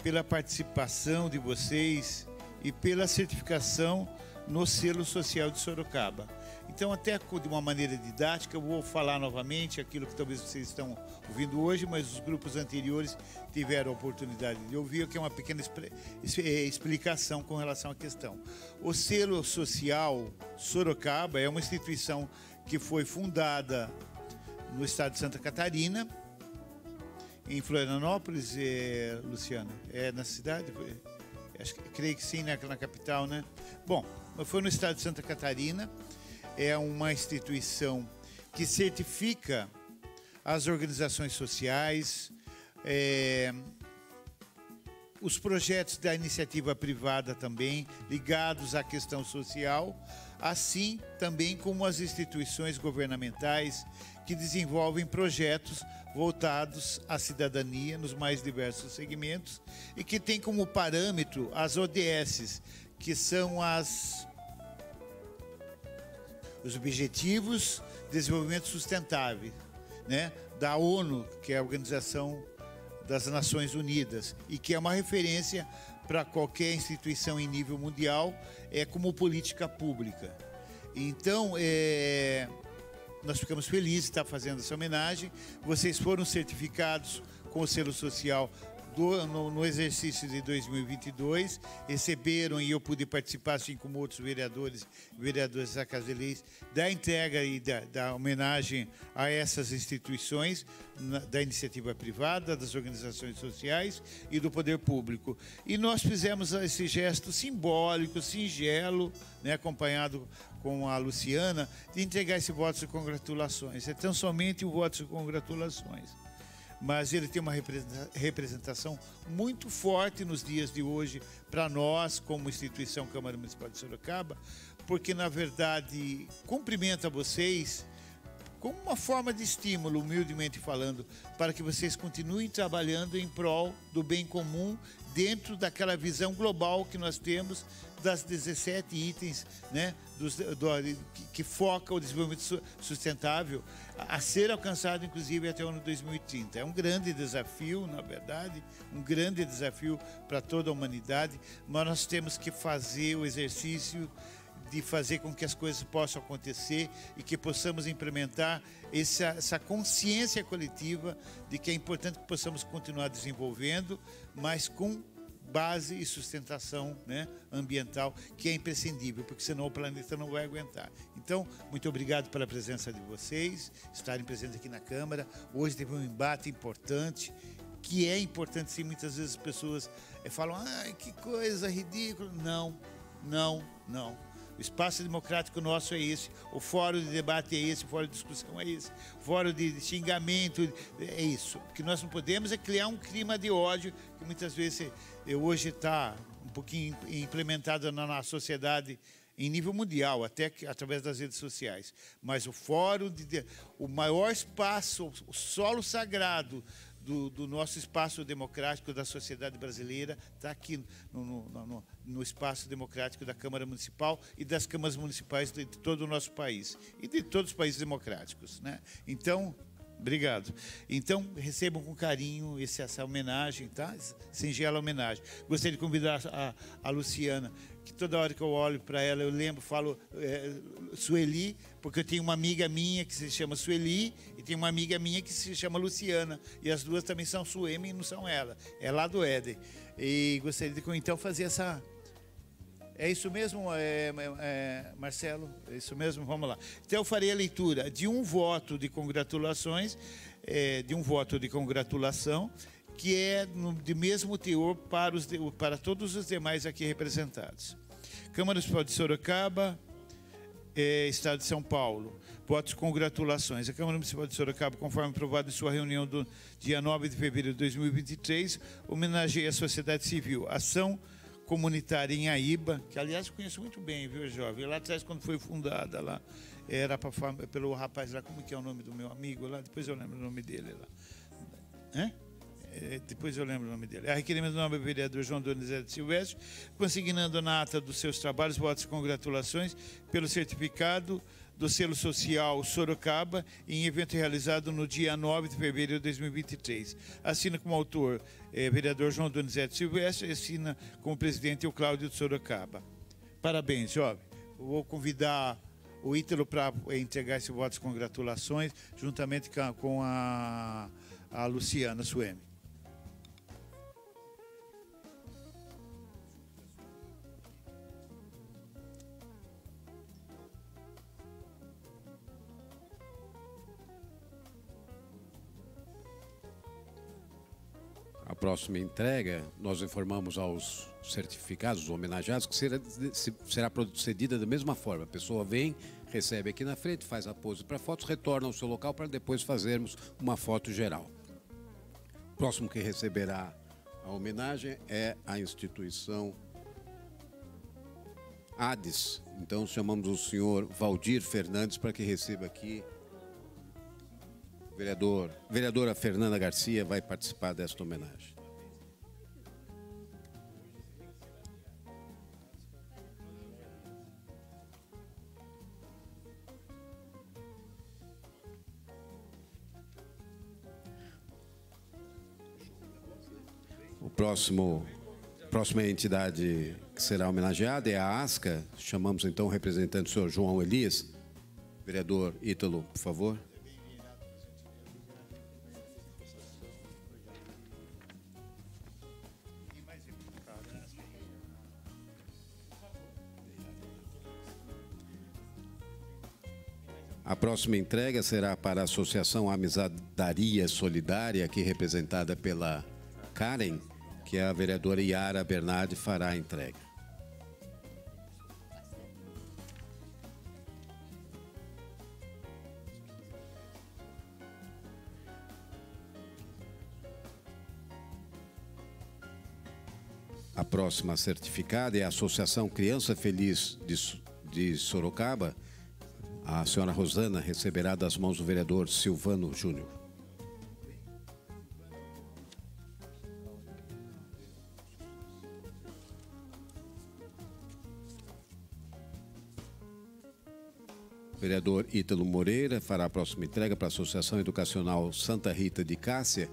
pela participação de vocês e pela certificação no selo social de Sorocaba. Então, até de uma maneira didática, eu vou falar novamente aquilo que talvez vocês estão ouvindo hoje, mas os grupos anteriores tiveram a oportunidade de ouvir, que é uma pequena é, explicação com relação à questão. O selo social Sorocaba é uma instituição que foi fundada no estado de Santa Catarina, em Florianópolis, é, Luciana, é na cidade? Acho, creio que sim, né, na capital, né? Bom, foi no estado de Santa Catarina é uma instituição que certifica as organizações sociais, é, os projetos da iniciativa privada também ligados à questão social, assim também como as instituições governamentais que desenvolvem projetos voltados à cidadania nos mais diversos segmentos e que tem como parâmetro as ODS, que são as os Objetivos de Desenvolvimento Sustentável, né, da ONU, que é a Organização das Nações Unidas, e que é uma referência para qualquer instituição em nível mundial, é como política pública. Então, é, nós ficamos felizes de estar fazendo essa homenagem. Vocês foram certificados com o selo social do, no, no, exercício de 2022, receberam e eu pude participar, assim como outros vereadores vereadores da Casa de Leis, da entrega e da, da homenagem a essas instituições na, da iniciativa privada, das organizações sociais e do poder público. E nós fizemos esse gesto simbólico, singelo, né, acompanhado com a Luciana, de entregar esse voto de congratulações. É tão somente um voto de congratulações. Mas ele tem uma representação muito forte nos dias de hoje para nós, como instituição Câmara Municipal de Sorocaba, porque na verdade cumprimenta vocês como uma forma de estímulo, humildemente falando, para que vocês continuem trabalhando em prol do bem comum dentro daquela visão global que nós temos das 17 itens né, do, que, que, foca o desenvolvimento sustentável a ser alcançado, inclusive, até o ano 2030. É um grande desafio, na verdade, um grande desafio para toda a humanidade, mas nós temos que fazer o exercício de fazer com que as coisas possam acontecer e que possamos implementar essa, essa consciência coletiva de que é importante que possamos continuar desenvolvendo, mas com base e sustentação né, ambiental, que é imprescindível, porque senão o planeta não vai aguentar. Então, muito obrigado pela presença de vocês, estarem presentes aqui na Câmara. Hoje teve um embate importante, que é importante sim, muitas vezes as pessoas eh, falam, ai, que coisa ridícula. Não, não, não. O espaço democrático nosso é esse, o fórum de debate é esse, o fórum de discussão é esse, o fórum de xingamento é isso. O que nós não podemos é criar um clima de ódio que muitas vezes eh, hoje está um pouquinho implementado na, sociedade em nível mundial, até que, através das redes sociais. Mas o fórum, de, o maior espaço, o solo sagrado do, do, nosso espaço democrático da sociedade brasileira está aqui no, no, no, no, espaço democrático da Câmara Municipal e das câmaras municipais de, de todo o nosso país e de todos os países democráticos. Né? Então, Obrigado. Então, recebam com carinho esse, essa homenagem, tá? Singela homenagem. Gostaria de convidar a, a Luciana, que toda hora que eu olho para ela, eu lembro, falo é, Sueli, porque eu tenho uma amiga minha que se chama Sueli e tem uma amiga minha que se chama Luciana. E as duas também são Suemi e não são ela. É lá do Éder. E gostaria de, então, fazer essa é isso mesmo, é, é, Marcelo? É isso mesmo? Vamos lá. Então eu farei a leitura de um voto de congratulações, é, de um voto de congratulação, que é de mesmo teor para, os, para todos os demais aqui representados. Câmara Municipal de Sorocaba, é, Estado de São Paulo. Votos congratulações. A Câmara Municipal de Sorocaba, conforme aprovado em sua reunião do dia 9 de fevereiro de 2023, homenageia a sociedade civil. Ação comunitária em Aíba, que aliás conheço muito bem, viu, jovem? Lá atrás, quando foi fundada lá, era pra, pelo rapaz lá, como que é o nome do meu amigo lá? Depois eu lembro o nome dele lá. Hã? É, depois eu lembro o nome dele. A requerimento do nome do vereador João Donizete Silvestre, consignando na ata dos seus trabalhos votos e congratulações pelo certificado do selo social Sorocaba em evento realizado no dia 9 de fevereiro de 2023. Assina como autor eh, vereador João Donizete Silvestre assina como presidente o Cláudio de Sorocaba. Parabéns, jovem. Vou convidar o Ítalo para entregar esse voto de congratulações, juntamente com a, a Luciana Suemi. Próxima entrega, nós informamos aos certificados, os homenageados, que será, será procedida da mesma forma. A pessoa vem, recebe aqui na frente, faz a pose para fotos, retorna ao seu local para depois fazermos uma foto geral. O próximo que receberá a homenagem é a instituição ADES. Então chamamos o senhor Valdir Fernandes para que receba aqui Vereador, vereadora Fernanda Garcia vai participar desta homenagem. O próximo, próxima entidade que será homenageada é a ASCA. Chamamos então o representante do senhor João Elias. Vereador Ítalo, por favor. próxima entrega será para a Associação Amizadaria Solidária, aqui representada pela Karen, que a vereadora Yara Bernardi fará a entrega. A próxima certificada é a Associação Criança Feliz de, de Sorocaba, a senhora Rosana receberá das mãos do vereador Silvano Júnior. Vereador Ítalo Moreira fará a próxima entrega para a Associação Educacional Santa Rita de Cássia.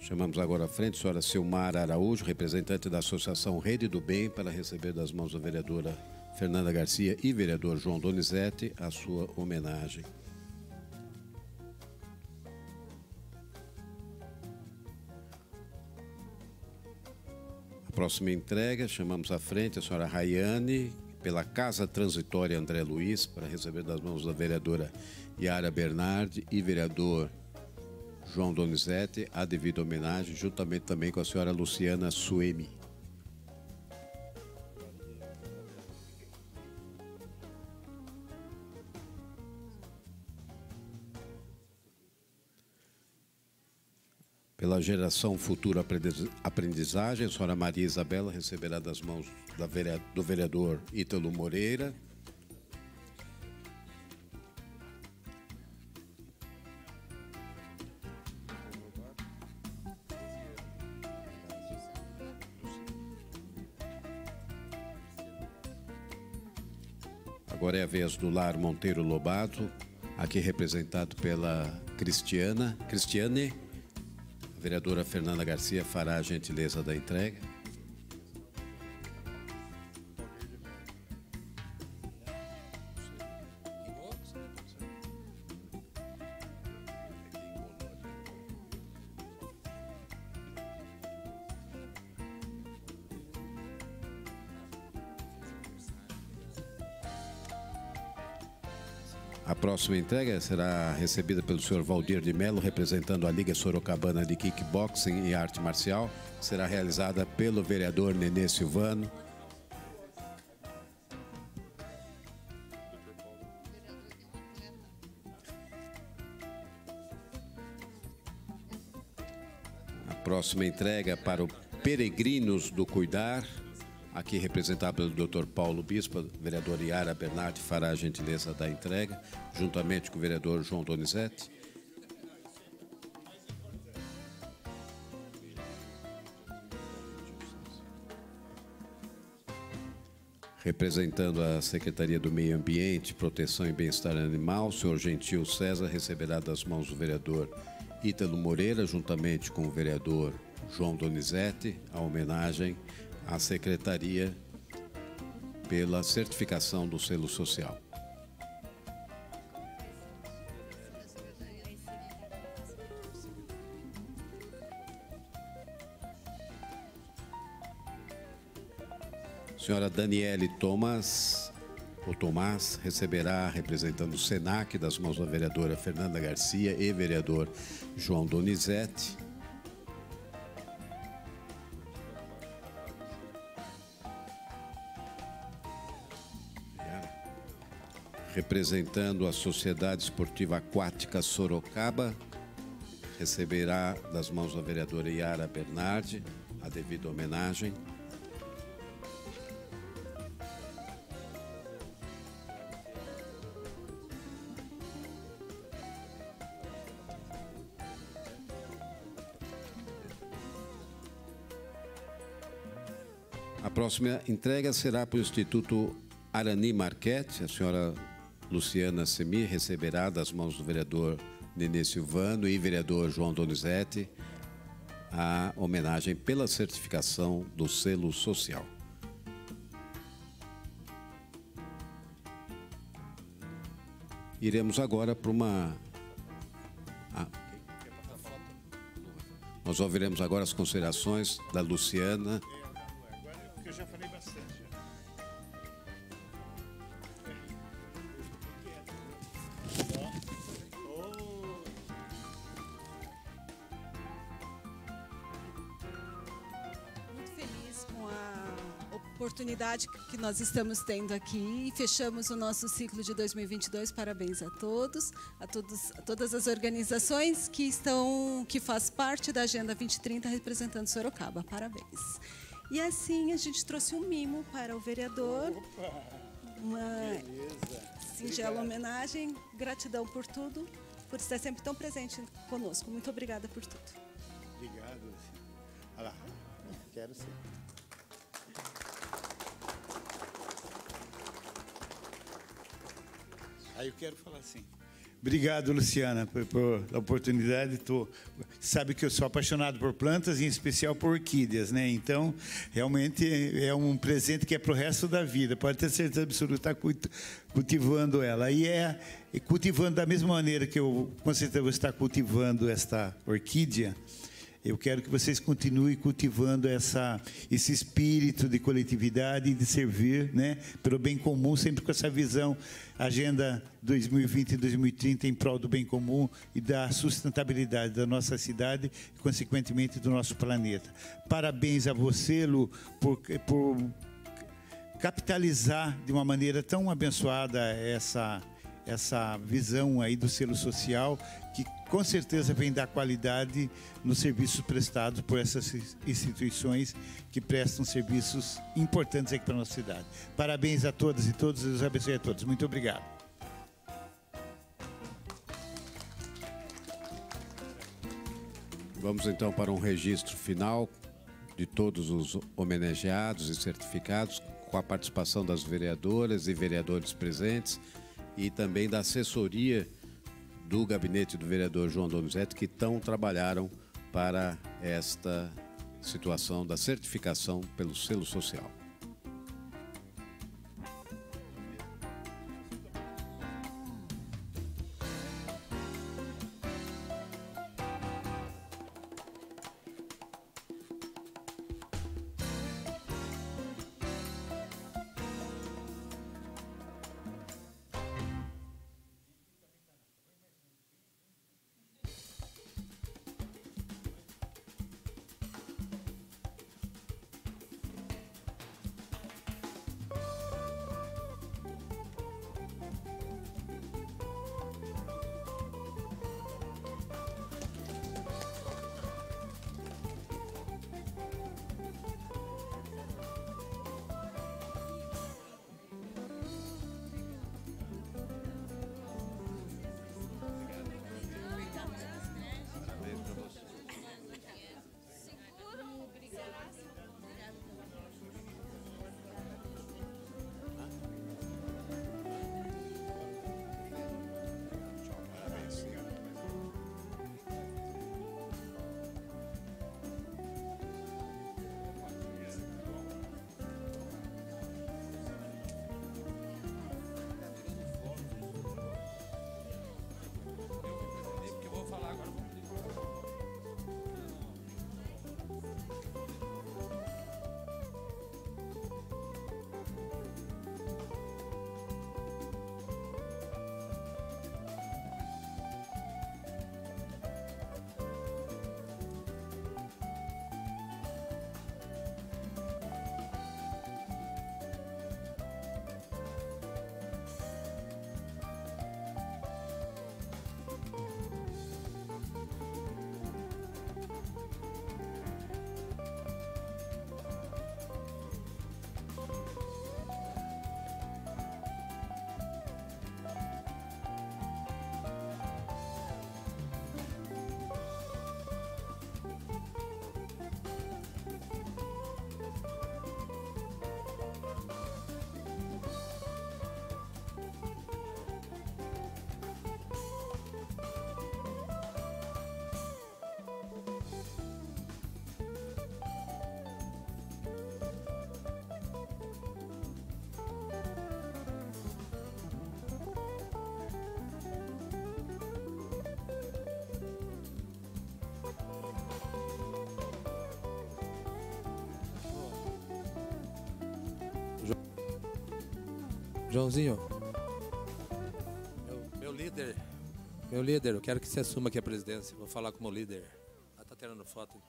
Chamamos agora à frente a senhora Silmara Araújo, representante da Associação Rede do Bem, para receber das mãos da vereadora Fernanda Garcia e vereador João Donizete a sua homenagem. A próxima entrega, chamamos à frente a senhora Rayane, pela Casa Transitória André Luiz, para receber das mãos da vereadora Yara Bernardi e vereador João Donizete a devida homenagem, juntamente também com a senhora Luciana Suemi. Pela geração futura aprendiz- aprendizagem, a senhora Maria Isabela receberá das mãos do vereador Ítalo Moreira Vez do Lar Monteiro Lobato, aqui representado pela Cristiana, Cristiane. A vereadora Fernanda Garcia fará a gentileza da entrega. A próxima entrega será recebida pelo senhor Valdir de Mello, representando a Liga Sorocabana de Kickboxing e Arte Marcial. Será realizada pelo vereador Nenê Silvano. A próxima entrega para o Peregrinos do Cuidar, aqui representado pelo Dr. Paulo Bispo, a vereadora Yara Bernardi fará a gentileza da entrega, juntamente com o vereador João Donizete. Representando a Secretaria do Meio Ambiente, Proteção e Bem-Estar Animal, o senhor Gentil César receberá das mãos do vereador Ítalo Moreira, juntamente com o vereador João Donizete, a homenagem à Secretaria pela certificação do selo social. Senhora Daniele Thomas, o Tomás, receberá, representando o SENAC, das mãos da vereadora Fernanda Garcia e vereador João Donizete, representando a Sociedade Esportiva Aquática Sorocaba, receberá das mãos da vereadora Yara Bernardi a devida homenagem. A próxima entrega será para o Instituto Arani Marquete. A senhora Luciana Semir receberá das mãos do vereador Nenê Silvano e vereador João Donizete a homenagem pela certificação do selo social. Iremos agora para uma. Ah. Nós ouviremos agora as considerações da Luciana. Que nós estamos tendo aqui e fechamos o nosso ciclo de 2022. Parabéns a todos, a, todos, a todas as organizações que estão, que faz parte da Agenda 2030 representando Sorocaba. Parabéns. E assim a gente trouxe um mimo para o vereador. Uma singela homenagem, gratidão por tudo, por estar sempre tão presente conosco. Muito obrigada por tudo. Obrigado. Olha lá, quero sim. Aí eu quero falar assim. Obrigado, Luciana, por, por a oportunidade. Tô, sabe que eu sou apaixonado por plantas, em especial por orquídeas, né? Então, realmente é um presente que é para o resto da vida. Pode ter certeza absoluta, estar cultivando ela. E é cultivando da mesma maneira que eu, com certeza, vou estar cultivando esta orquídea. Eu quero que vocês continuem cultivando essa, esse espírito de coletividade e de servir né, pelo bem comum, sempre com essa visão, Agenda 2020 e 2030 em prol do bem comum e da sustentabilidade da nossa cidade e, consequentemente, do nosso planeta. Parabéns a você, Lu, por, por capitalizar de uma maneira tão abençoada essa essa visão aí do selo social, que com certeza vem dar qualidade nos serviços prestados por essas instituições que prestam serviços importantes aqui para a nossa cidade. Parabéns a todas e todos, Deus abençoe a todos. Muito obrigado. Vamos então para um registro final de todos os homenageados e certificados, com a participação das vereadoras e vereadores presentes e também da assessoria do gabinete do vereador João Donizete, que tão trabalharam para esta situação da certificação pelo selo social. Joãozinho, meu, meu, líder, meu líder, eu quero que você assuma aqui a presidência. Vou falar como líder. Ah, tá tirando foto.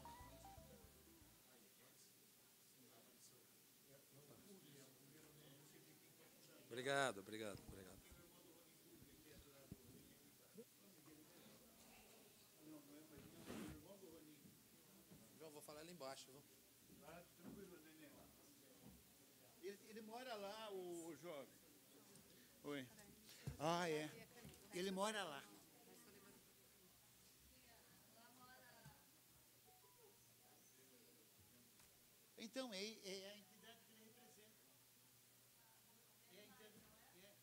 Obrigado, obrigado, obrigado. João, vou falar ali embaixo. Viu? Ele, ele mora lá, o, o jovem. Ah, é. Ele mora lá. Então, é, é a entidade que ele representa. É a entidade, é.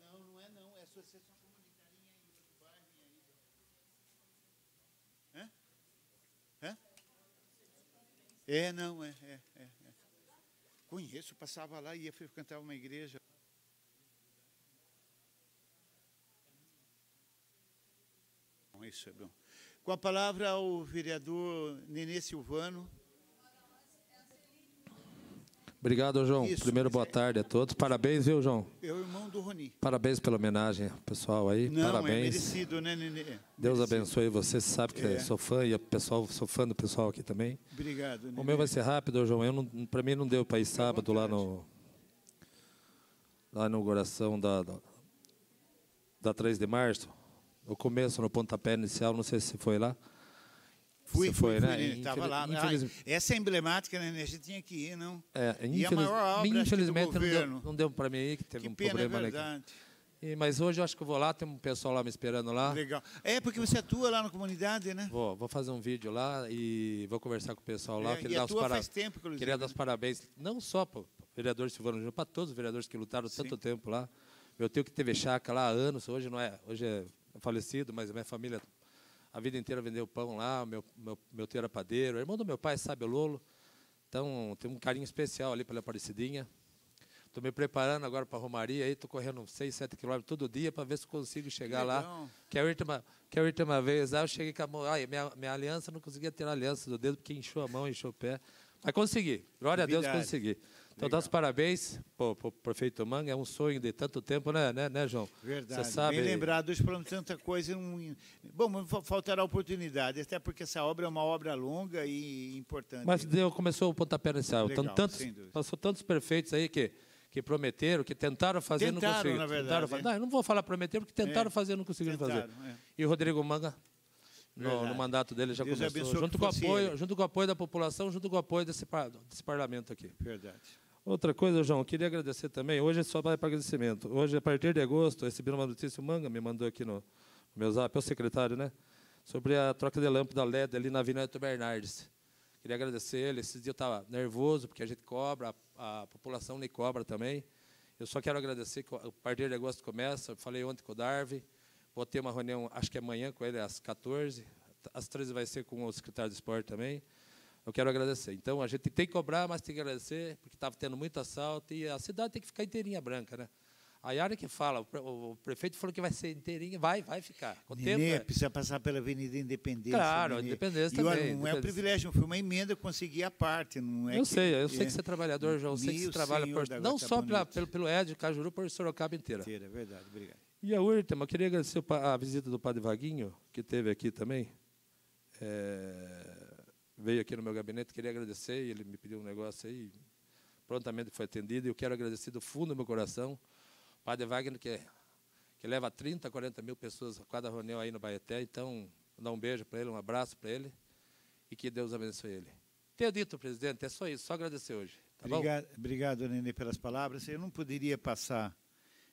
Não, não é não, é a Associação Comunitária em Aíba, do bairro em Aíba. Hã? Hã? É, não, é, é, é, é. Conheço, passava lá e ia frequentar uma igreja. É. Com a palavra o vereador Nenê Silvano. Obrigado, João. Isso. Primeiro, boa tarde a todos. Parabéns, viu, João? É o irmão do Roni. Parabéns pela homenagem, pessoal aí. Não, é Parabéns. merecido, né, Nenê? Deus abençoe você. Você sabe que É. sou fã e o pessoal, sou fã do pessoal aqui também. Obrigado, O Nenê. meu vai ser rápido, João. Eu não, para mim não deu para ir sábado lá no lá na inauguração da, da da 3 de março. O começo no pontapé inicial, não sei se foi lá. Fui, foi, fui, né? Estava Infeliz- lá. Ah, infeliz- essa é emblemática, né? A gente tinha que ir, não? É, e a infeliz- maior obra infelizmente não deu, não deu para mim ir, que teve Que um pena, é problema né, verdade. E, mas hoje eu acho que eu vou lá, tem um pessoal lá me esperando lá. Legal. É, porque você atua lá na comunidade, né? Vou, vou fazer um vídeo lá e vou conversar com o pessoal lá. É, queria e dar para- faz tempo, inclusive, Queria dar né? os parabéns, não só para o vereador Silvano Júnior, para todos os vereadores que lutaram tanto tempo lá. Meu tio que teve chácara lá há anos, hoje não é, hoje é falecido, mas a minha família a vida inteira vendeu pão lá, meu, meu, meu tio era padeiro, irmão do meu pai sabe o Lolo, então tem um carinho especial ali pela Aparecidinha. Estou me preparando agora para a Romaria, aí estou correndo 6, 7 quilômetros todo dia para ver se consigo chegar lá. legal. Que a última, que a última vez lá eu cheguei com a mão, ai, minha, minha aliança, não conseguia tirar a aliança do dedo porque inchou a mão, inchou o pé. Mas consegui, glória a Deus consegui. Então, dá os parabéns para o prefeito Manga, é um sonho de tanto tempo, né, né, né João? Verdade. Você sabe, Bem lembrado, hoje falamos tanta coisa. Não... Bom, faltará oportunidade, até porque essa obra é uma obra longa e importante. Mas deu, começou o pontapé inicial. Legal, Tanto- tantos, passou tantos prefeitos aí que, que prometeram, que tentaram fazer e não conseguiram. na verdade, Tentaram fazer. é. Não, não vou falar prometer, porque tentaram É, fazer e não conseguiram tentaram, fazer. é. E o Rodrigo Manga, no, no mandato dele, já Deus começou. Junto com, apoio, junto com o apoio da população, junto com o apoio desse, desse parlamento aqui. Verdade. Outra coisa, João, queria agradecer também. Hoje é só para agradecimento. Hoje, a partir de agosto, recebi uma notícia, o Manga me mandou aqui no, meu zap, é o secretário, né? Sobre a troca de lâmpada LED ali na Avenida Bernardes. Queria agradecer ele. Esses dias eu estava nervoso, porque a gente cobra, a, a população lhe cobra também. Eu só quero agradecer que a partir de agosto começa. Eu falei ontem com o Darwin, vou ter uma reunião, acho que é amanhã, com ele às 14 Às 13 vai ser com o secretário de esporte também. Eu quero agradecer. Então, a gente tem que cobrar, mas tem que agradecer, porque estava tendo muito assalto e a cidade tem que ficar inteirinha branca, né? A Yara que fala, o, pre- o prefeito falou que vai ser inteirinha, vai, vai ficar. Tempo, Nenê, é- precisa passar pela Avenida Independência. Claro, Nenê. Independência E olha, também, não é um privilégio, foi uma emenda, eu consegui a parte. Não é eu que- sei, eu sei é. que você é trabalhador, João. Eu sei que você trabalha por, não só pela, pelo, pelo Ed Cajuru, por Sorocaba inteira. Inteira, é verdade, obrigado. E a última, eu queria agradecer a visita do padre Vaguinho, que teve aqui também. É, veio aqui no meu gabinete, queria agradecer, ele me pediu um negócio aí, prontamente foi atendido, e eu quero agradecer do fundo do meu coração, o padre Wagner, que, que leva 30, 40 mil pessoas a cada reunião aí no Baeté, então, dar um beijo para ele, um abraço para ele, e que Deus abençoe ele. Tenho dito, presidente, é só isso, só agradecer hoje. Tá bom? Obrigado, obrigado, Nenê, pelas palavras. Eu não poderia passar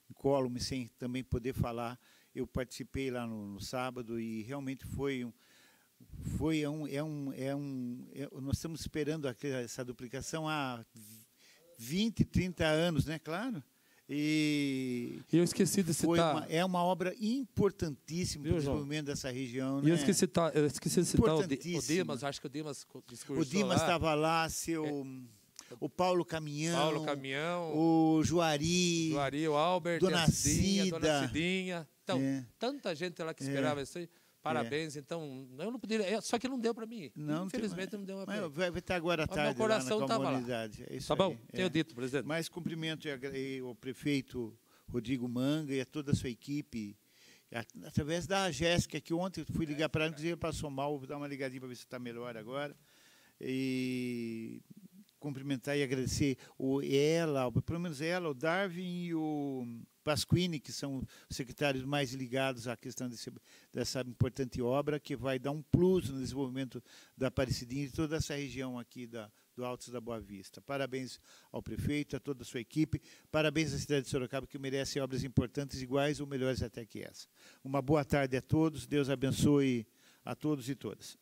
incólume sem também poder falar. Eu participei lá no, no sábado e realmente foi um, foi é um, é um, é um é- nós estamos esperando essa duplicação há 20, 30 anos, né? Claro. E eu esqueci de citar- uma- é uma obra importantíssima para o desenvolvimento dessa região. E eu né? esqueci, de citar- eu esqueci de citar o, Di, o. Dimas, acho que o Dimas discursou O Dimas estava lá, seu. O Paulo Caminhão. Paulo Caminhão. O Juari. Juari, o Albert, Dona Cidinha. Dona Cidinha. Então, É. tanta gente lá que É. esperava isso aí. Parabéns, é. então. Eu não poderia. É, só que não deu para mim. Não, Infelizmente não, mas, deu para mim. Vai estar agora à tarde. Mas meu coração lá na comunidade. Tá, é tá bom, aí, é. tenho é. dito, presidente. Mas cumprimento o prefeito Rodrigo Manga e a toda a sua equipe. Através da Jéssica, que ontem fui ligar para ela, inclusive passou mal, vou dar uma ligadinha para ver se está melhor agora. E cumprimentar e agradecer o ela, pelo menos ela, o Darwin e o Pasquini, que são os secretários mais ligados à questão desse, dessa importante obra, que vai dar um plus no desenvolvimento da Aparecidinha e toda essa região aqui da, do Alto da Boa Vista. Parabéns ao prefeito, a toda a sua equipe, parabéns à cidade de Sorocaba, que merece obras importantes, iguais ou melhores até que essa. Uma boa tarde a todos, Deus abençoe a todos e todas.